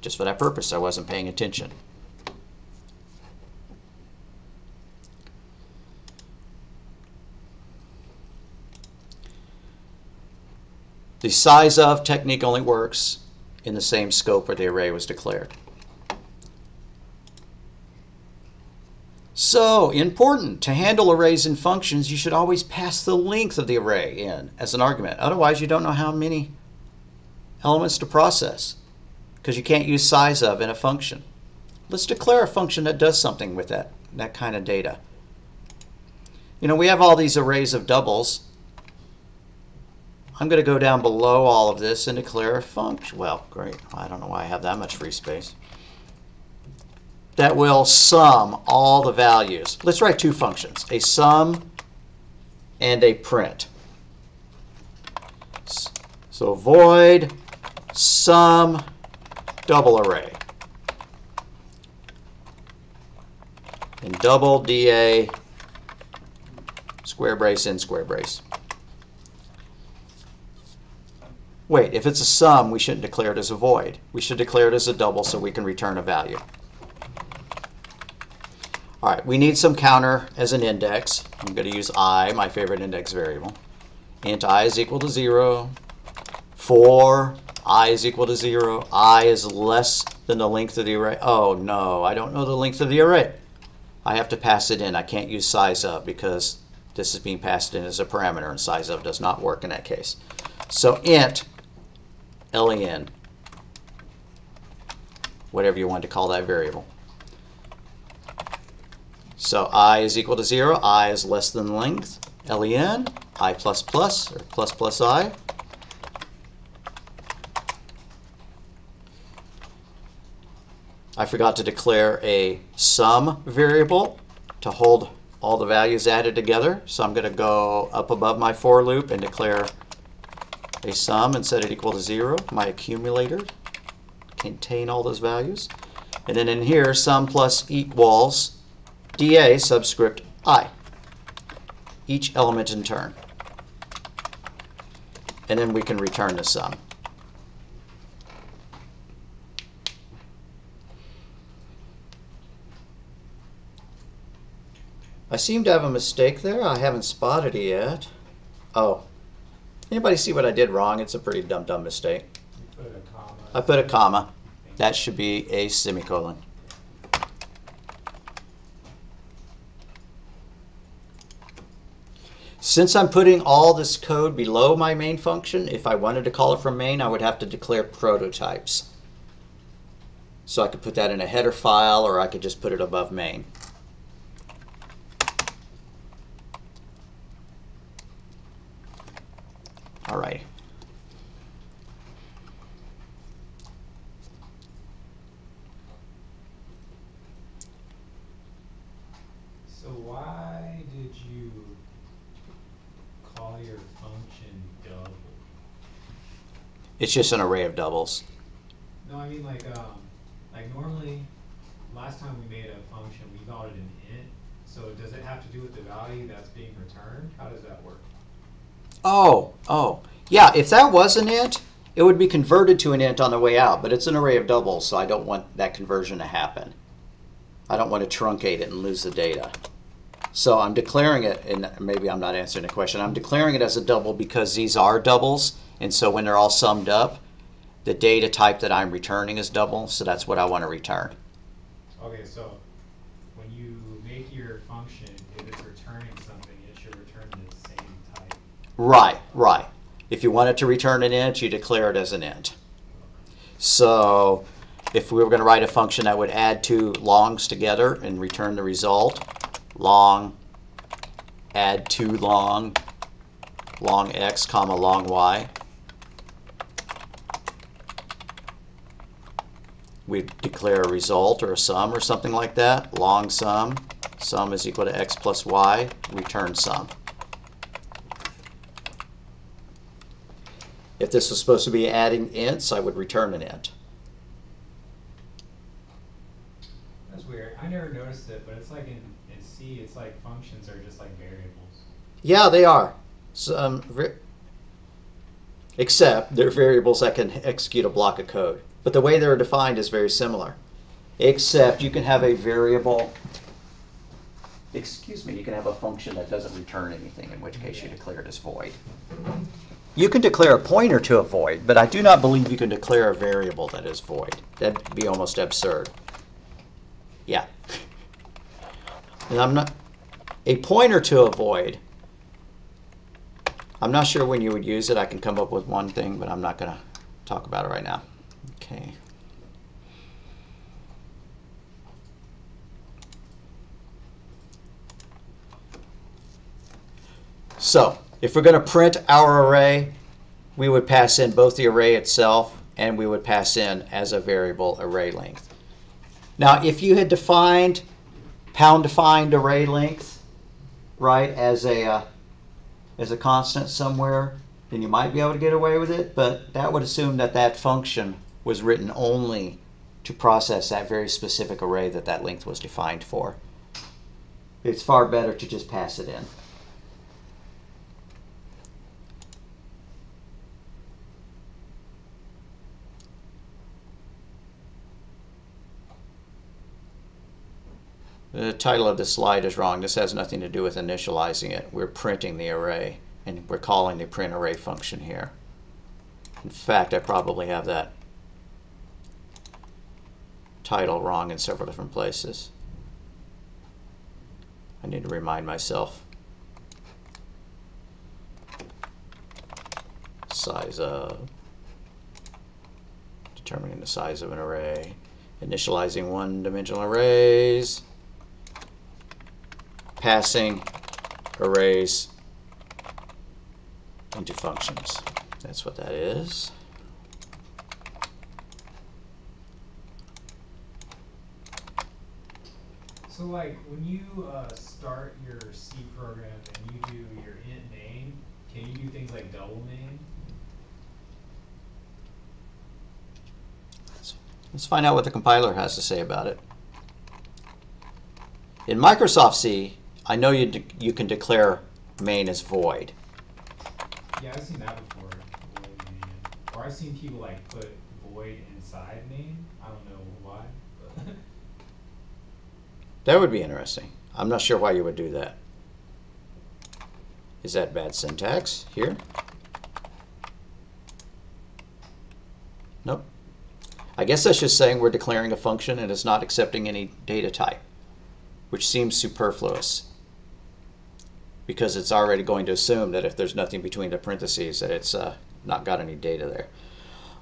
Just for that purpose, I wasn't paying attention. The size of technique only works in the same scope where the array was declared. So, important, to handle arrays and functions, you should always pass the length of the array in as an argument. Otherwise, you don't know how many elements to process because you can't use size of in a function. Let's declare a function that does something with that, that kind of data. You know, we have all these arrays of doubles. I'm going to go down below all of this and declare a function. Well, great. I don't know why I have that much free space. That will sum all the values. Let's write two functions, a sum and a print. So void sum double array. And double DA square brace in square brace. Wait, if it's a sum, we shouldn't declare it as a void. We should declare it as a double so we can return a value. All right, we need some counter as an index. I'm going to use i, my favorite index variable. int i is equal to 0. For i is equal to 0. i is less than the length of the array. Oh, no, I don't know the length of the array. I have to pass it in. I can't use size of because this is being passed in as a parameter, and size of does not work in that case. So int len, whatever you want to call that variable. So i is equal to 0, i is less than length, len, i plus plus, or plus plus i. I forgot to declare a sum variable to hold all the values added together. So I'm going to go up above my for loop and declare a sum and set it equal to 0. My accumulator contain all those values. And then in here, sum plus equals dA subscript i, each element in turn. And then we can return the sum. I seem to have a mistake there. I haven't spotted it yet. Oh. Anybody see what I did wrong? It's a pretty dumb, dumb mistake. Put. I put a comma. That should be a semicolon. Since I'm putting all this code below my main function, if I wanted to call it from main, I would have to declare prototypes. So I could put that in a header file or I could just put it above main. All right. So why did you call your function double? It's just an array of doubles. No, I mean like um, Like normally, last time we made a function, we called it an int. So does it have to do with the value that's being returned? How does that work? Oh, oh. Yeah, if that was an int, it would be converted to an int on the way out, but it's an array of doubles, so I don't want that conversion to happen. I don't want to truncate it and lose the data. So I'm declaring it, and maybe I'm not answering the question, I'm declaring it as a double because these are doubles, and so when they're all summed up, the data type that I'm returning is double, so that's what I want to return. Okay, so when you make your function, Right, right. If you want it to return an int, you declare it as an int. So if we were going to write a function that would add two longs together and return the result, long, add two long, long x comma long y, we declare a result or a sum or something like that. Long sum, sum is equal to x plus y, return sum. If this was supposed to be adding ints, I would return an int. That's weird. I never noticed it, but it's like in, in C, it's like functions are just like variables. Yeah, they are. Some, um, ver- except they're variables that can execute a block of code. But the way they're defined is very similar. Except you can have a variable, excuse me, you can have a function that doesn't return anything, in which case you declare it as void. You can declare a pointer to a void, but I do not believe you can declare a variable that is void. That'd be almost absurd. Yeah. And I'm not, a pointer to a void I'm not sure when you would use it. I can come up with one thing, but I'm not going to talk about it right now. Okay. So, if we're going to print our array, we would pass in both the array itself and we would pass in as a variable array length. Now, if you had defined pound defined array length, right, as a uh, as a constant somewhere, then you might be able to get away with it, but that would assume that that function was written only to process that very specific array that that length was defined for. It's far better to just pass it in. The title of the slide is wrong. This has nothing to do with initializing it. We're printing the array, and we're calling the print array function here. In fact, I probably have that title wrong in several different places. I need to remind myself. Size of, determining the size of an array, initializing one-dimensional arrays, passing arrays into functions. That's what that is. So like when you uh, start your C program and you do your int main, can you do things like double main? Let's find out what the compiler has to say about it. In Microsoft C, I know you, de- you can declare main as void. Yeah, I've seen that before. Void main. Or I've seen people like put void inside main. I don't know why. But [laughs] That would be interesting. I'm not sure why you would do that. Is that bad syntax here? Nope. I guess that's just saying we're declaring a function and it's not accepting any data type, which seems superfluous because it's already going to assume that if there's nothing between the parentheses that it's uh, not got any data there.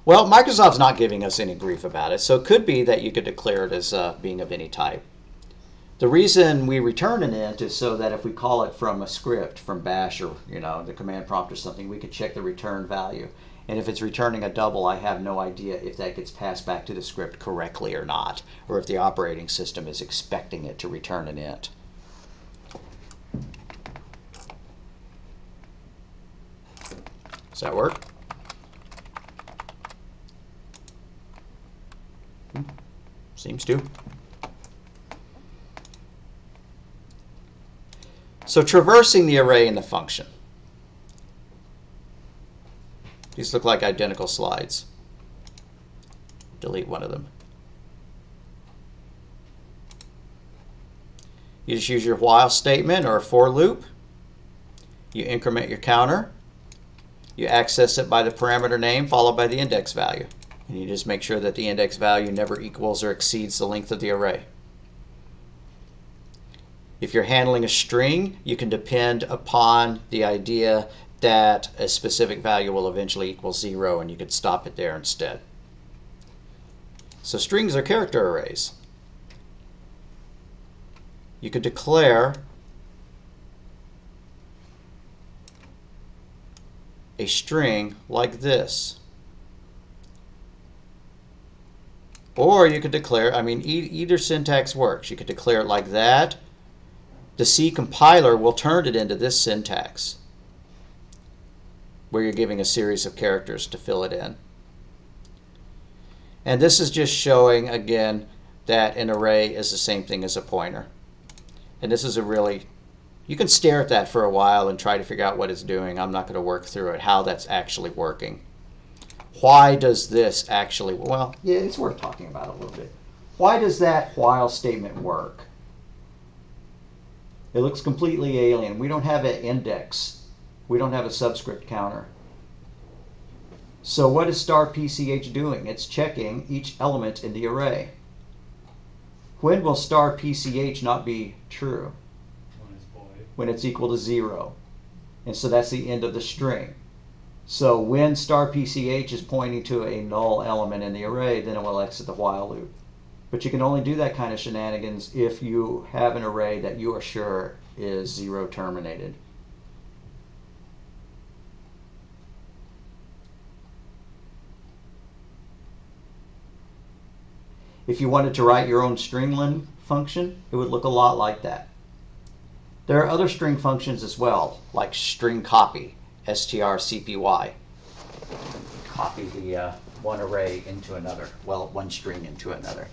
Well, Microsoft's not giving us any grief about it, so it could be that you could declare it as uh, being of any type. The reason we return an int is so that if we call it from a script, from bash or you know the command prompt or something, we could check the return value. And if it's returning a double, I have no idea if that gets passed back to the script correctly or not, or if the operating system is expecting it to return an int. Does that work? Hmm? Seems to. So traversing the array in the function. These look like identical slides. Delete one of them. You just use your while statement or a for loop. You increment your counter. You access it by the parameter name followed by the index value. And you just make sure that the index value never equals or exceeds the length of the array. If you're handling a string, you can depend upon the idea that a specific value will eventually equal zero and you could stop it there instead. So strings are character arrays. You could declare a string like this. Or you could declare, I mean, e either syntax works. You could declare it like that. The C compiler will turn it into this syntax, where you're giving a series of characters to fill it in. And this is just showing, again, that an array is the same thing as a pointer. And this is a really, you can stare at that for a while and try to figure out what it's doing. I'm not going to work through it, how that's actually working. Why does this actually, well, yeah, it's worth talking about a little bit. Why does that while statement work? It looks completely alien. We don't have an index. We don't have a subscript counter. So what is star PCH doing? It's checking each element in the array. When will star PCH not be true? When it's equal to zero. And so that's the end of the string. So when star PCH is pointing to a null element in the array, then it will exit the while loop. But you can only do that kind of shenanigans if you have an array that you are sure is zero terminated. If you wanted to write your own stringlen function, it would look a lot like that. There are other string functions as well, like string copy, strcpy. Copy the uh, one array into another, well, one string into another.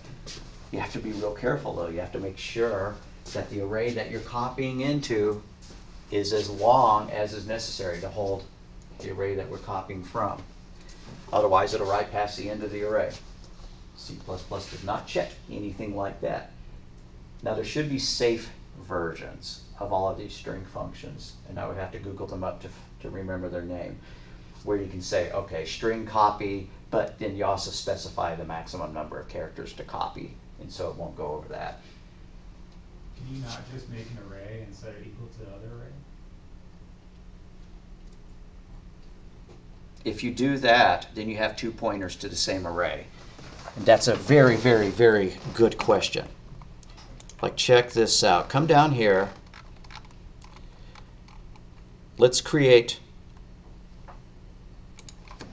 You have to be real careful though. You have to make sure that the array that you're copying into is as long as is necessary to hold the array that we're copying from. Otherwise, it'll write past the end of the array. C++ does not check anything like that. Now, there should be safe versions of all of these string functions, and I would have to Google them up to, to remember their name, where you can say, okay, string copy, but then you also specify the maximum number of characters to copy, and so it won't go over that. Can you not just make an array and set it equal to the other array? If you do that, then you have two pointers to the same array. And that's a very, very, very good question. Like, check this out. Come down here. Let's create,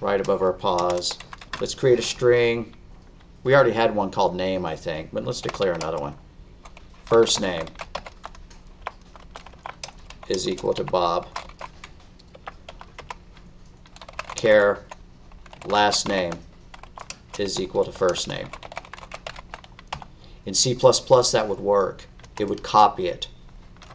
right above our pause, let's create a string. We already had one called name, I think, but let's declare another one. First name is equal to Bob. char last name is equal to first name. In C++, that would work. It would copy it.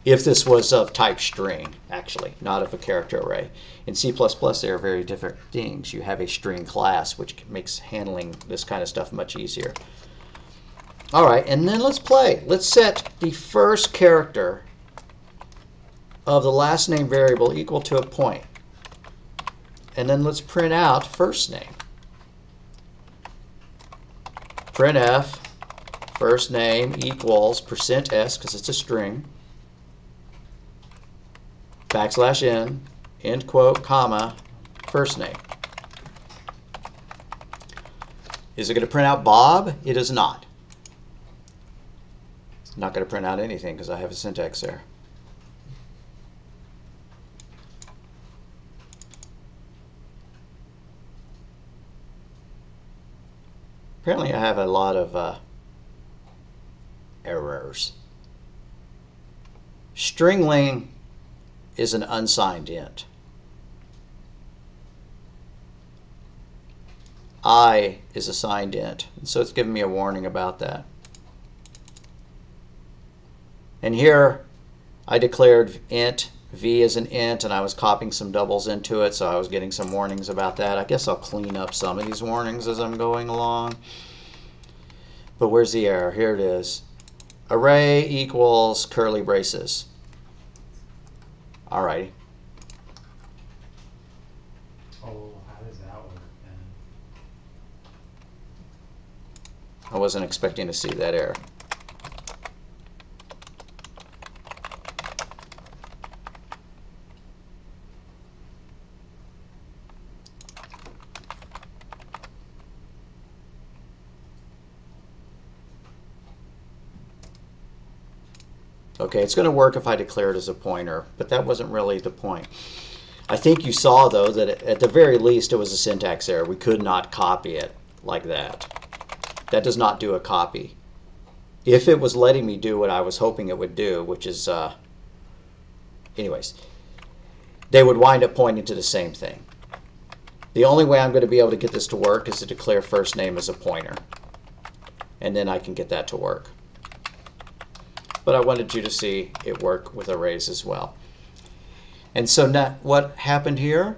If this was of type string, actually, not of a character array. In C++, they are very different things. You have a string class, which makes handling this kind of stuff much easier. All right, and then let's play. Let's set the first character of the last name variable equal to a point. And then let's print out first name. printf first name equals percent %s because it's a string. Backslash n end quote comma first name. Is it going to print out Bob? It is not. It's not going to print out anything because I have a syntax there. Apparently I have a lot of uh, errors. String is an unsigned int. i is assigned int. And so it's giving me a warning about that. And here I declared int v as an int and I was copying some doubles into it so I was getting some warnings about that. I guess I'll clean up some of these warnings as I'm going along. But where's the error? Here it is. Array equals curly braces. Alrighty. Oh, how does that work then? I wasn't expecting to see that error. Okay, it's going to work if I declare it as a pointer, but that wasn't really the point. I think you saw, though, that at the very least it was a syntax error. We could not copy it like that. That does not do a copy. If it was letting me do what I was hoping it would do, which is, uh, anyways, they would wind up pointing to the same thing. The only way I'm going to be able to get this to work is to declare first name as a pointer. And then I can get that to work. But I wanted you to see it work with arrays as well. And so now what happened here?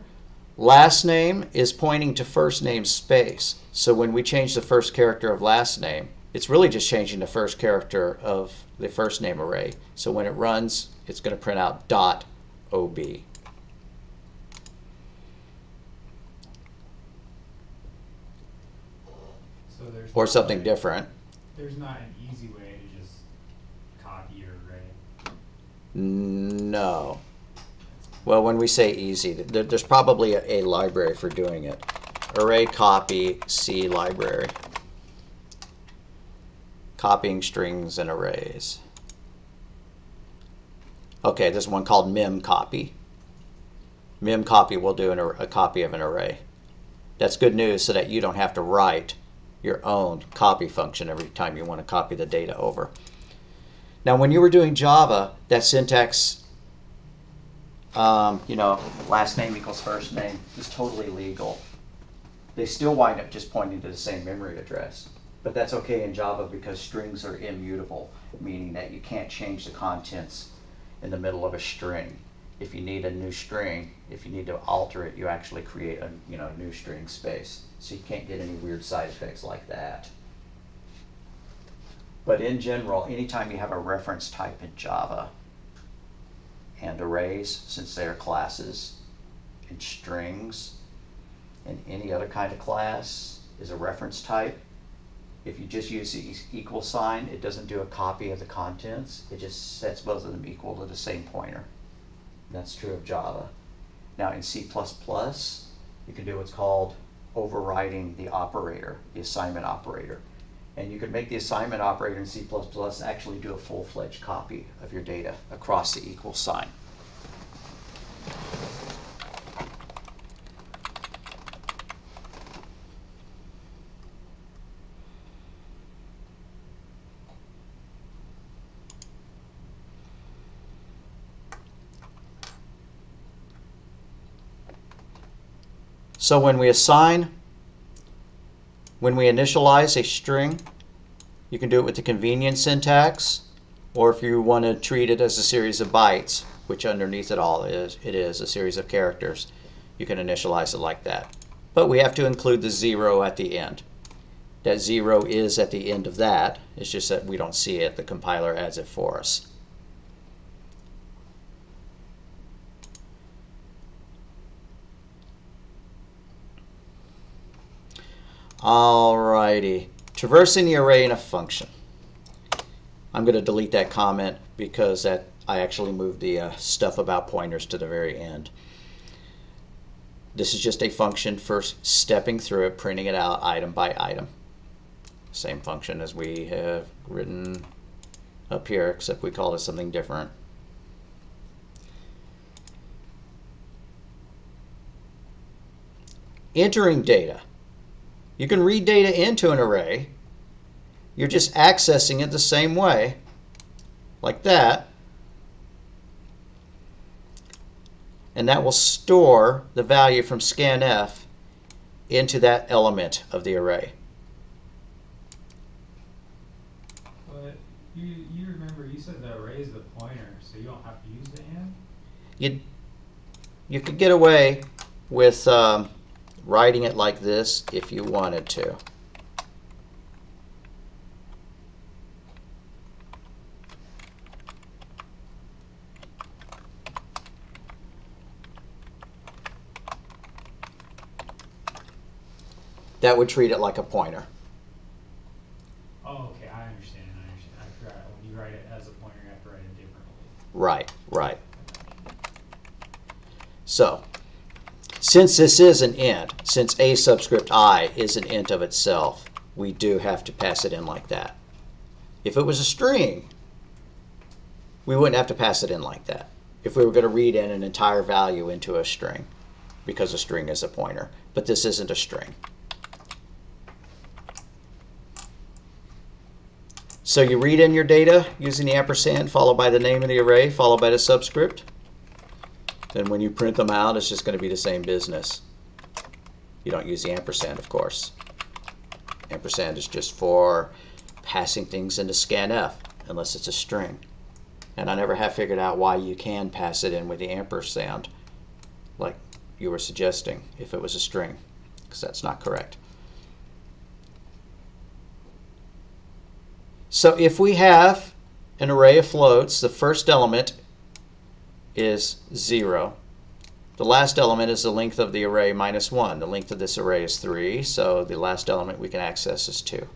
Last name is pointing to first name space. So when we change the first character of last name, it's really just changing the first character of the first name array. So when it runs, it's going to print out dot ob. So Or something different. There's not an easy way to just copy your array. No. Well, when we say easy, there's probably a, library for doing it. Array copy C library. Copying strings and arrays. Okay, there's one called mem copy. Mem copy will do an, a copy of an array. That's good news so that you don't have to write your own copy function every time you want to copy the data over. Now, when you were doing Java, that syntax, um, you know, last name equals first name, is totally legal. They still wind up just pointing to the same memory address. But that's okay in Java because strings are immutable, meaning that you can't change the contents in the middle of a string. If you need a new string, if you need to alter it, you actually create a you know new string space. So you can't get any weird side effects like that. But in general, anytime you have a reference type in Java and arrays, since they are classes, and strings, and any other kind of class is a reference type, if you just use the equal sign, it doesn't do a copy of the contents. It just sets both of them equal to the same pointer. That's true of Java. Now in C++, you can do what's called overriding the operator, the assignment operator. And you could make the assignment operator in C++ actually do a full-fledged copy of your data across the equal sign. So when we assign, when we initialize a string, you can do it with the convenient syntax, or if you want to treat it as a series of bytes, which underneath it all is, it is a series of characters, you can initialize it like that. But we have to include the zero at the end. That zero is at the end of that, it's just that we don't see it, the compiler adds it for us. Alrighty. Traversing the array in a function. I'm going to delete that comment because that I actually moved the uh, stuff about pointers to the very end. This is just a function for stepping through it, printing it out item by item. Same function as we have written up here, except we called it something different. Entering data. You can read data into an array. You're just accessing it the same way, like that. And that will store the value from scanf into that element of the array. But you, you remember, you said the array is the pointer, so you don't have to use the and? You, you could get away with um, writing it like this if you wanted to. That would treat it like a pointer. Oh, okay, I understand, I understand. I forgot, when you write it as a pointer, you have to write it differently. Right, right. So, since this is an int, since a subscript i is an int of itself, we do have to pass it in like that. If it was a string, we wouldn't have to pass it in like that. If we were going to read in an entire value into a string, because a string is a pointer. But this isn't a string. So you read in your data using the ampersand, followed by the name of the array, followed by the subscript. Then when you print them out, it's just going to be the same business. You don't use the ampersand, of course. Ampersand is just for passing things into scanf, unless it's a string. And I never have figured out why you can pass it in with the ampersand, like you were suggesting, if it was a string, because that's not correct. So if we have an array of floats, the first element is 0. The last element is the length of the array minus 1. The length of this array is 3, so the last element we can access is 2.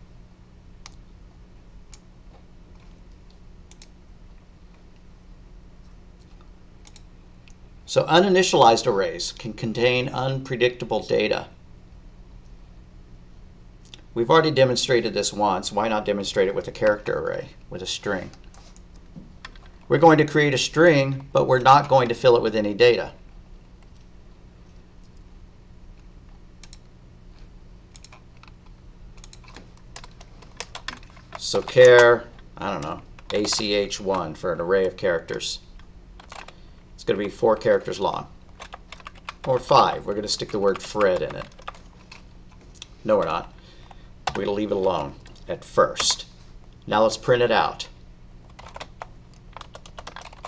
So uninitialized arrays can contain unpredictable data. We've already demonstrated this once. Why not demonstrate it with a character array, with a string? We're going to create a string, but we're not going to fill it with any data. So care, I don't know, ACH1 for an array of characters. It's going to be four characters long. Or five. We're going to stick the word Fred in it. No, we're not. We're going to leave it alone at first. Now let's print it out.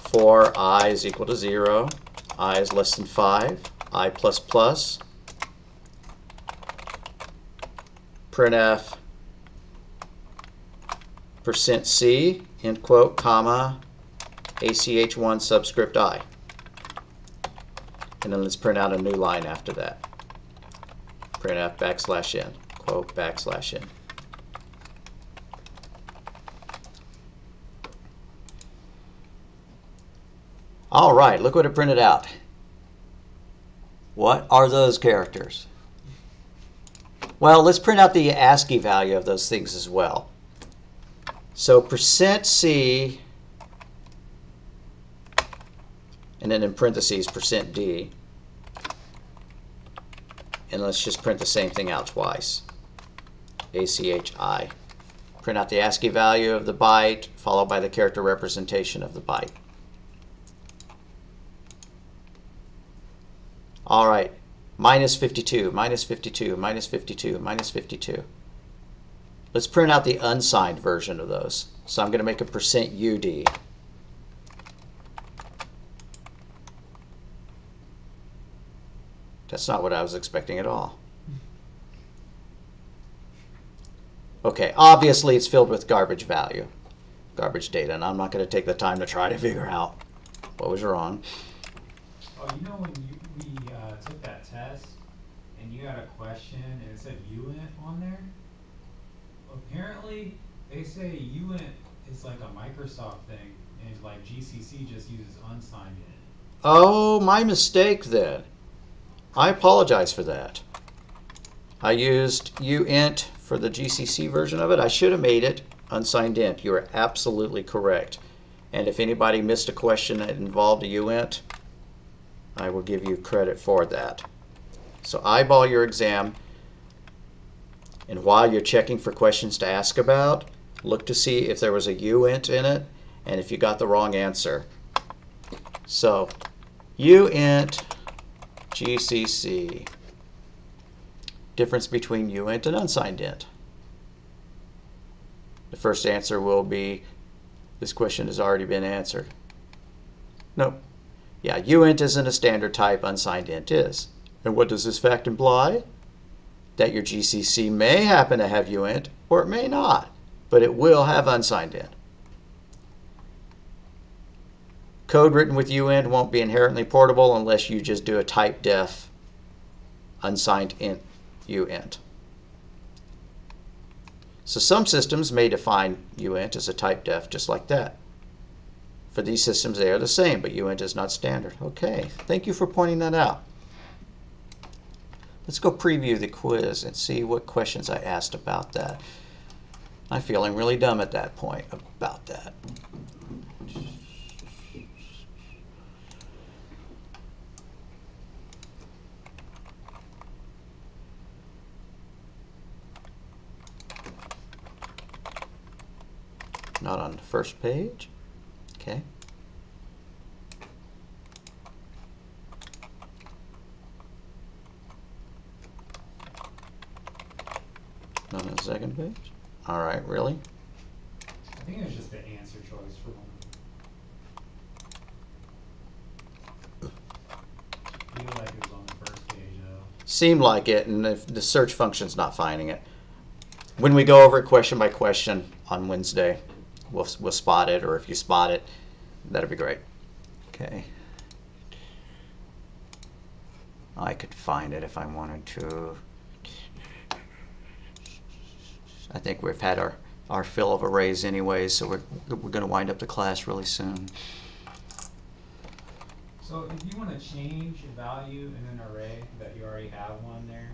For i is equal to 0, i is less than 5, i plus plus, printf percent %c, end quote, comma, ach1 subscript i. And then let's print out a new line after that. Printf backslash n, quote, backslash n. All right, look what it printed out. What are those characters? Well, let's print out the ASCII value of those things as well. So percent %C, and then in parentheses percent %D. And let's just print the same thing out twice. ACHI. Print out the ASCII value of the byte, followed by the character representation of the byte. All right, minus 52, minus 52, minus 52, minus 52. Let's print out the unsigned version of those. So I'm going to make a percent %UD. That's not what I was expecting at all. Okay, obviously it's filled with garbage value, garbage data, and I'm not going to take the time to try to figure out what was wrong. Oh, you know when you, took that test, and you had a question, and it said uint on there? Apparently, they say uint is like a Microsoft thing, and like GCC just uses unsigned int. Oh, my mistake then. I apologize for that. I used uint for the GCC version of it. I should have made it unsigned int. You are absolutely correct. And if anybody missed a question that involved a uint, I will give you credit for that. So eyeball your exam. And while you're checking for questions to ask about, look to see if there was a uint in it and if you got the wrong answer. So uint GCC difference between uint and unsigned int? The first answer will be this question has already been answered. Nope. Yeah, uint isn't a standard type, unsigned int is. And what does this fact imply? That your GCC may happen to have uint, or it may not, but it will have unsigned int. Code written with uint won't be inherently portable unless you just do a type def unsigned int uint. So some systems may define uint as a type def just like that. For these systems, they are the same, but uint is not standard. Okay, thank you for pointing that out. Let's go preview the quiz and see what questions I asked about that. I'm feeling really dumb at that point about that. Not on the first page. Okay. Not on the second page? All right, really? I think it was just the answer choice for one. Feel like it was on the first page though. Seemed like it, and if the search function's not finding it. When we go over it question by question on Wednesday, we'll, we'll spot it, or if you spot it, that'd be great. Okay. I could find it if I wanted to. I think we've had our, our fill of arrays anyways, so we're, we're going to wind up the class really soon. So if you wanna change a value in an array that you already have one there,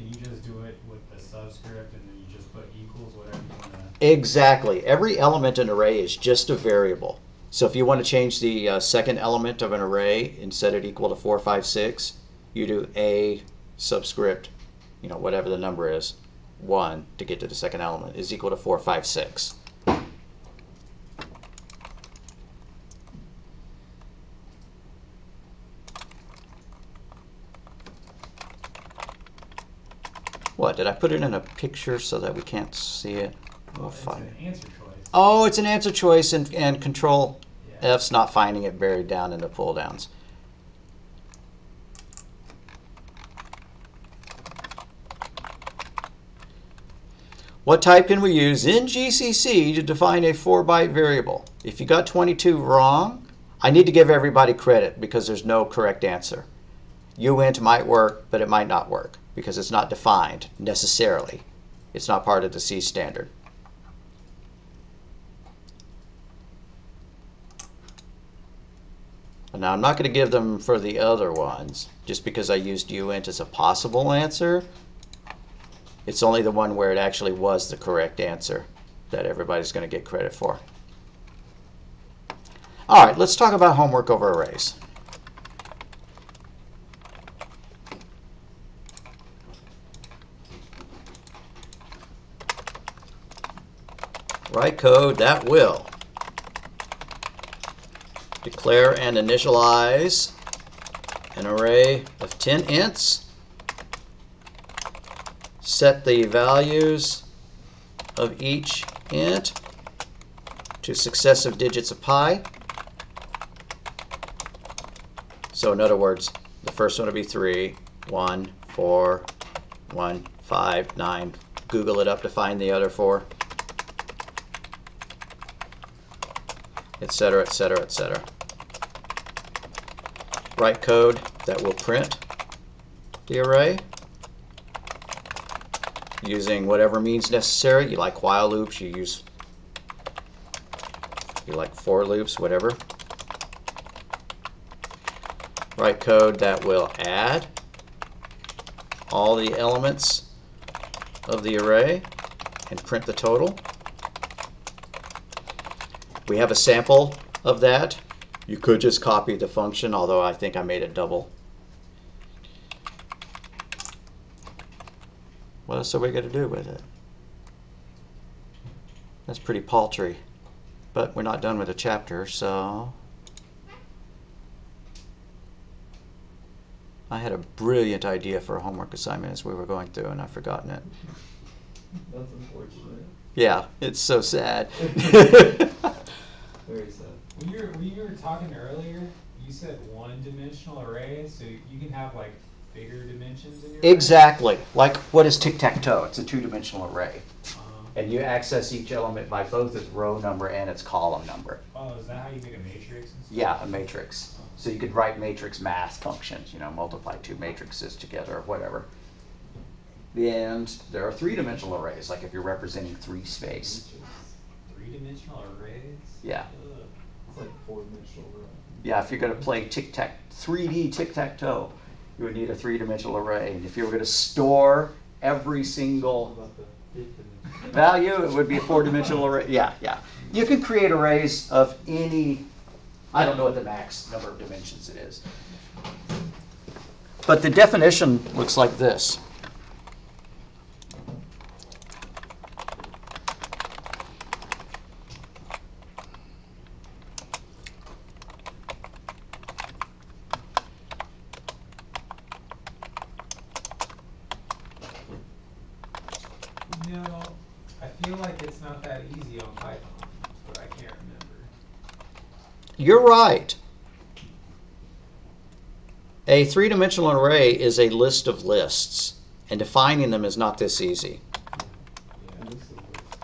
can you just do it with the subscript and then you just put equals whatever you wanna? Exactly. Every element in an array is just a variable. So if you want to change the uh, second element of an array and set it equal to 456, you do a subscript, you know, whatever the number is, 1 to get to the second element is equal to 456. What, did I put it in a picture so that we can't see it? We'll It's find an it. answer choice. Oh, it's an answer choice and, and control Yeah. F's not finding it buried down in the pull downs. What type can we use in GCC to define a 4 byte variable? If you got 22 wrong, I need to give everybody credit because there's no correct answer. uint might work, but it might not work because it's not defined necessarily. It's not part of the C standard. Now, I'm not going to give them for the other ones, just because I used uint as a possible answer. It's only the one where it actually was the correct answer that everybody's going to get credit for. All right, let's talk about homework over arrays. Write code that will declare and initialize an array of 10 ints, set the values of each int to successive digits of pi. So in other words, the first one will be 3, 1, 4, 1, 5, 9. Google it up to find the other four. Etc., etc., etc. Write code that will print the array using whatever means necessary. You like while loops, you use you like for loops, whatever. Write code that will add all the elements of the array and print the total. We have a sample of that. You could just copy the function, although I think I made it double. What else are we going to do with it? That's pretty paltry. But we're not done with the chapter, so... I had a brilliant idea for a homework assignment as we were going through, and I've forgotten it. That's unfortunate. Yeah, it's so sad. [laughs] Very sad. When you were, when you were talking earlier, you said one-dimensional array, so you can have like bigger dimensions in your. array? exactly. Like what is tic tac toe? It's a two dimensional array. Uh-huh. And you access each element by both its row number and its column number. Oh, is that how you make a matrix and stuff? Yeah, a matrix. So you could write matrix math functions, you know, multiply two matrices together or whatever. And there are three dimensional arrays, like if you're representing three space. Three-dimensional arrays? Yeah. Like four dimensional row. Yeah, if you're going to play tic tac, 3D tic tac toe, you would need a three dimensional array. And if you were going to store every single about the fifth dimension? value, it would be a four dimensional array. Yeah, yeah. You can create arrays of any, I don't know what the max number of dimensions it is. But the definition looks like this. No, I feel like it's not that easy on Python, but I can't remember. You're right. A three dimensional array is a list of lists, and defining them is not this easy. And this is the worst.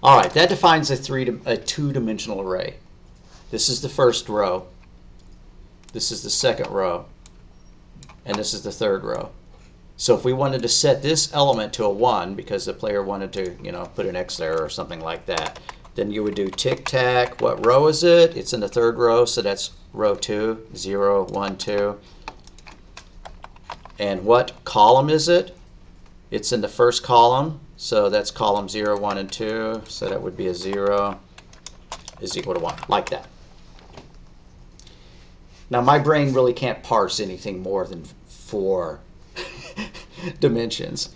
All right, that defines a three a two dimensional array. This is the first row. This is the second row. And this is the third row. So if we wanted to set this element to a 1 because the player wanted to, you know, put an X there or something like that, then you would do tic tac. What row is it? It's in the third row, so that's row 2, 0, 1, 2. And what column is it? It's in the first column, so that's column 0, 1, and 2. So that would be a 0 is equal to 1, like that. Now, my brain really can't parse anything more than four [laughs] dimensions.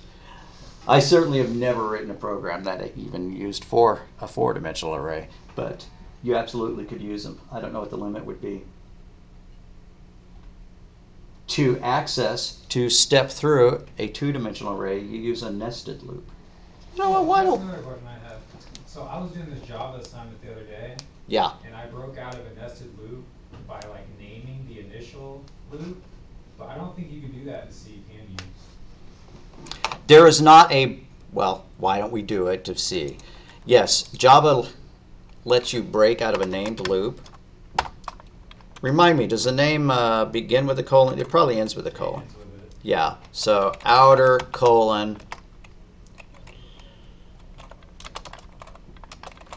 I certainly have never written a program that even used four a four-dimensional array, but you absolutely could use them. I don't know what the limit would be. To access, to step through a two-dimensional array, you use a nested loop. You know what? Why don't? another question I have. So I was doing this Java assignment the other day, Yeah. and I broke out of a nested loop by like naming the initial loop, but I don't think you can do that in C, can you? There is not a, well, why don't we do it to see? Yes, Java lets you break out of a named loop. Remind me, does the name uh, begin with a colon? It probably ends with a colon. With it. Yeah, so outer colon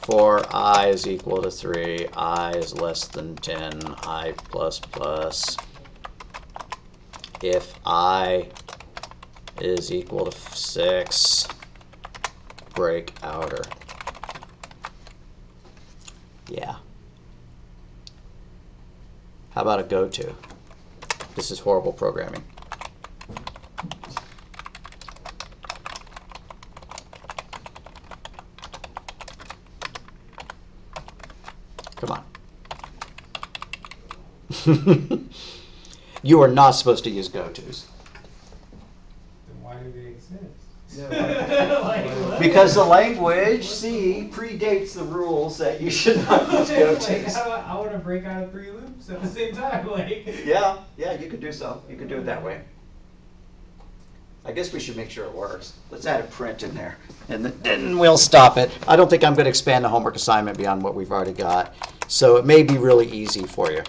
for i is equal to 3, i is less than 10, i plus plus. If i is equal to 6, break outer. Yeah. How about a go to? This is horrible programming. Come on. [laughs] you are not supposed to use go-tos. Then why do they exist? Yeah, [laughs] Like, why- what? Because the language, C, predates the rules that you should not [laughs] use Like, go-tos. how do I, I want to break out of three loops at the same time, like. Yeah, yeah, you could do so. You could do it that way. I guess we should make sure it works. Let's add a print in there, and then we'll stop it. I don't think I'm going to expand the homework assignment beyond what we've already got, so it may be really easy for you.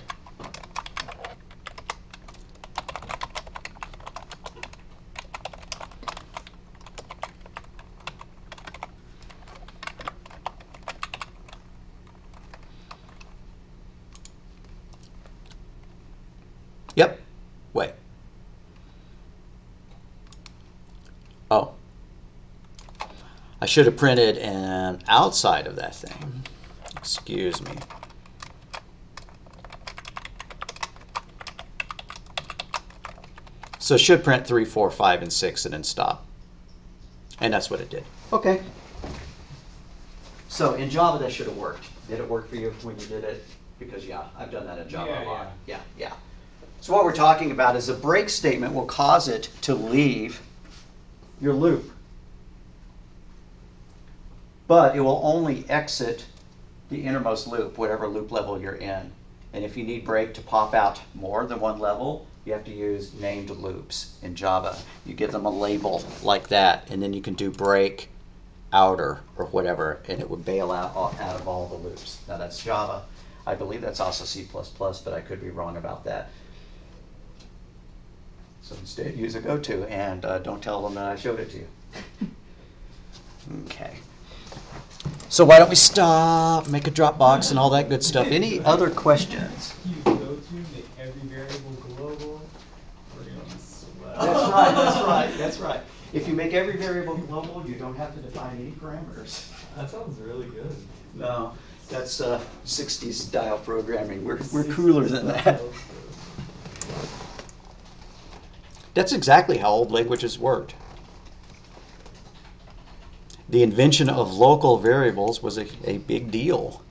Should have printed an outside of that thing. Excuse me. So it should print 3, 4, 5, and 6 and then stop. And that's what it did. Okay. So in Java, that should have worked. Did it work for you when you did it? Because yeah, I've done that in Java Yeah, a lot. Yeah, yeah. So what we're talking about is a break statement will cause it to leave your loop. But it will only exit the innermost loop, whatever loop level you're in. And if you need break to pop out more than one level, you have to use named loops in Java. You give them a label like that, and then you can do break outer or whatever, and it would bail out out of all the loops. Now that's Java. I believe that's also C++, but I could be wrong about that. So instead, use a goto and uh, don't tell them that I showed it to you. [laughs] Okay. So why don't we stop, make a Dropbox and all that good stuff. Any other questions? Use go to, make every variable global, we're gonna be sweat. That's right, that's right, that's right. If you make every variable global, you don't have to define any parameters. That sounds really good. No, that's uh, 60s style programming. We're, we're cooler than that. That's exactly how old languages worked. The invention of local variables was a, a big deal.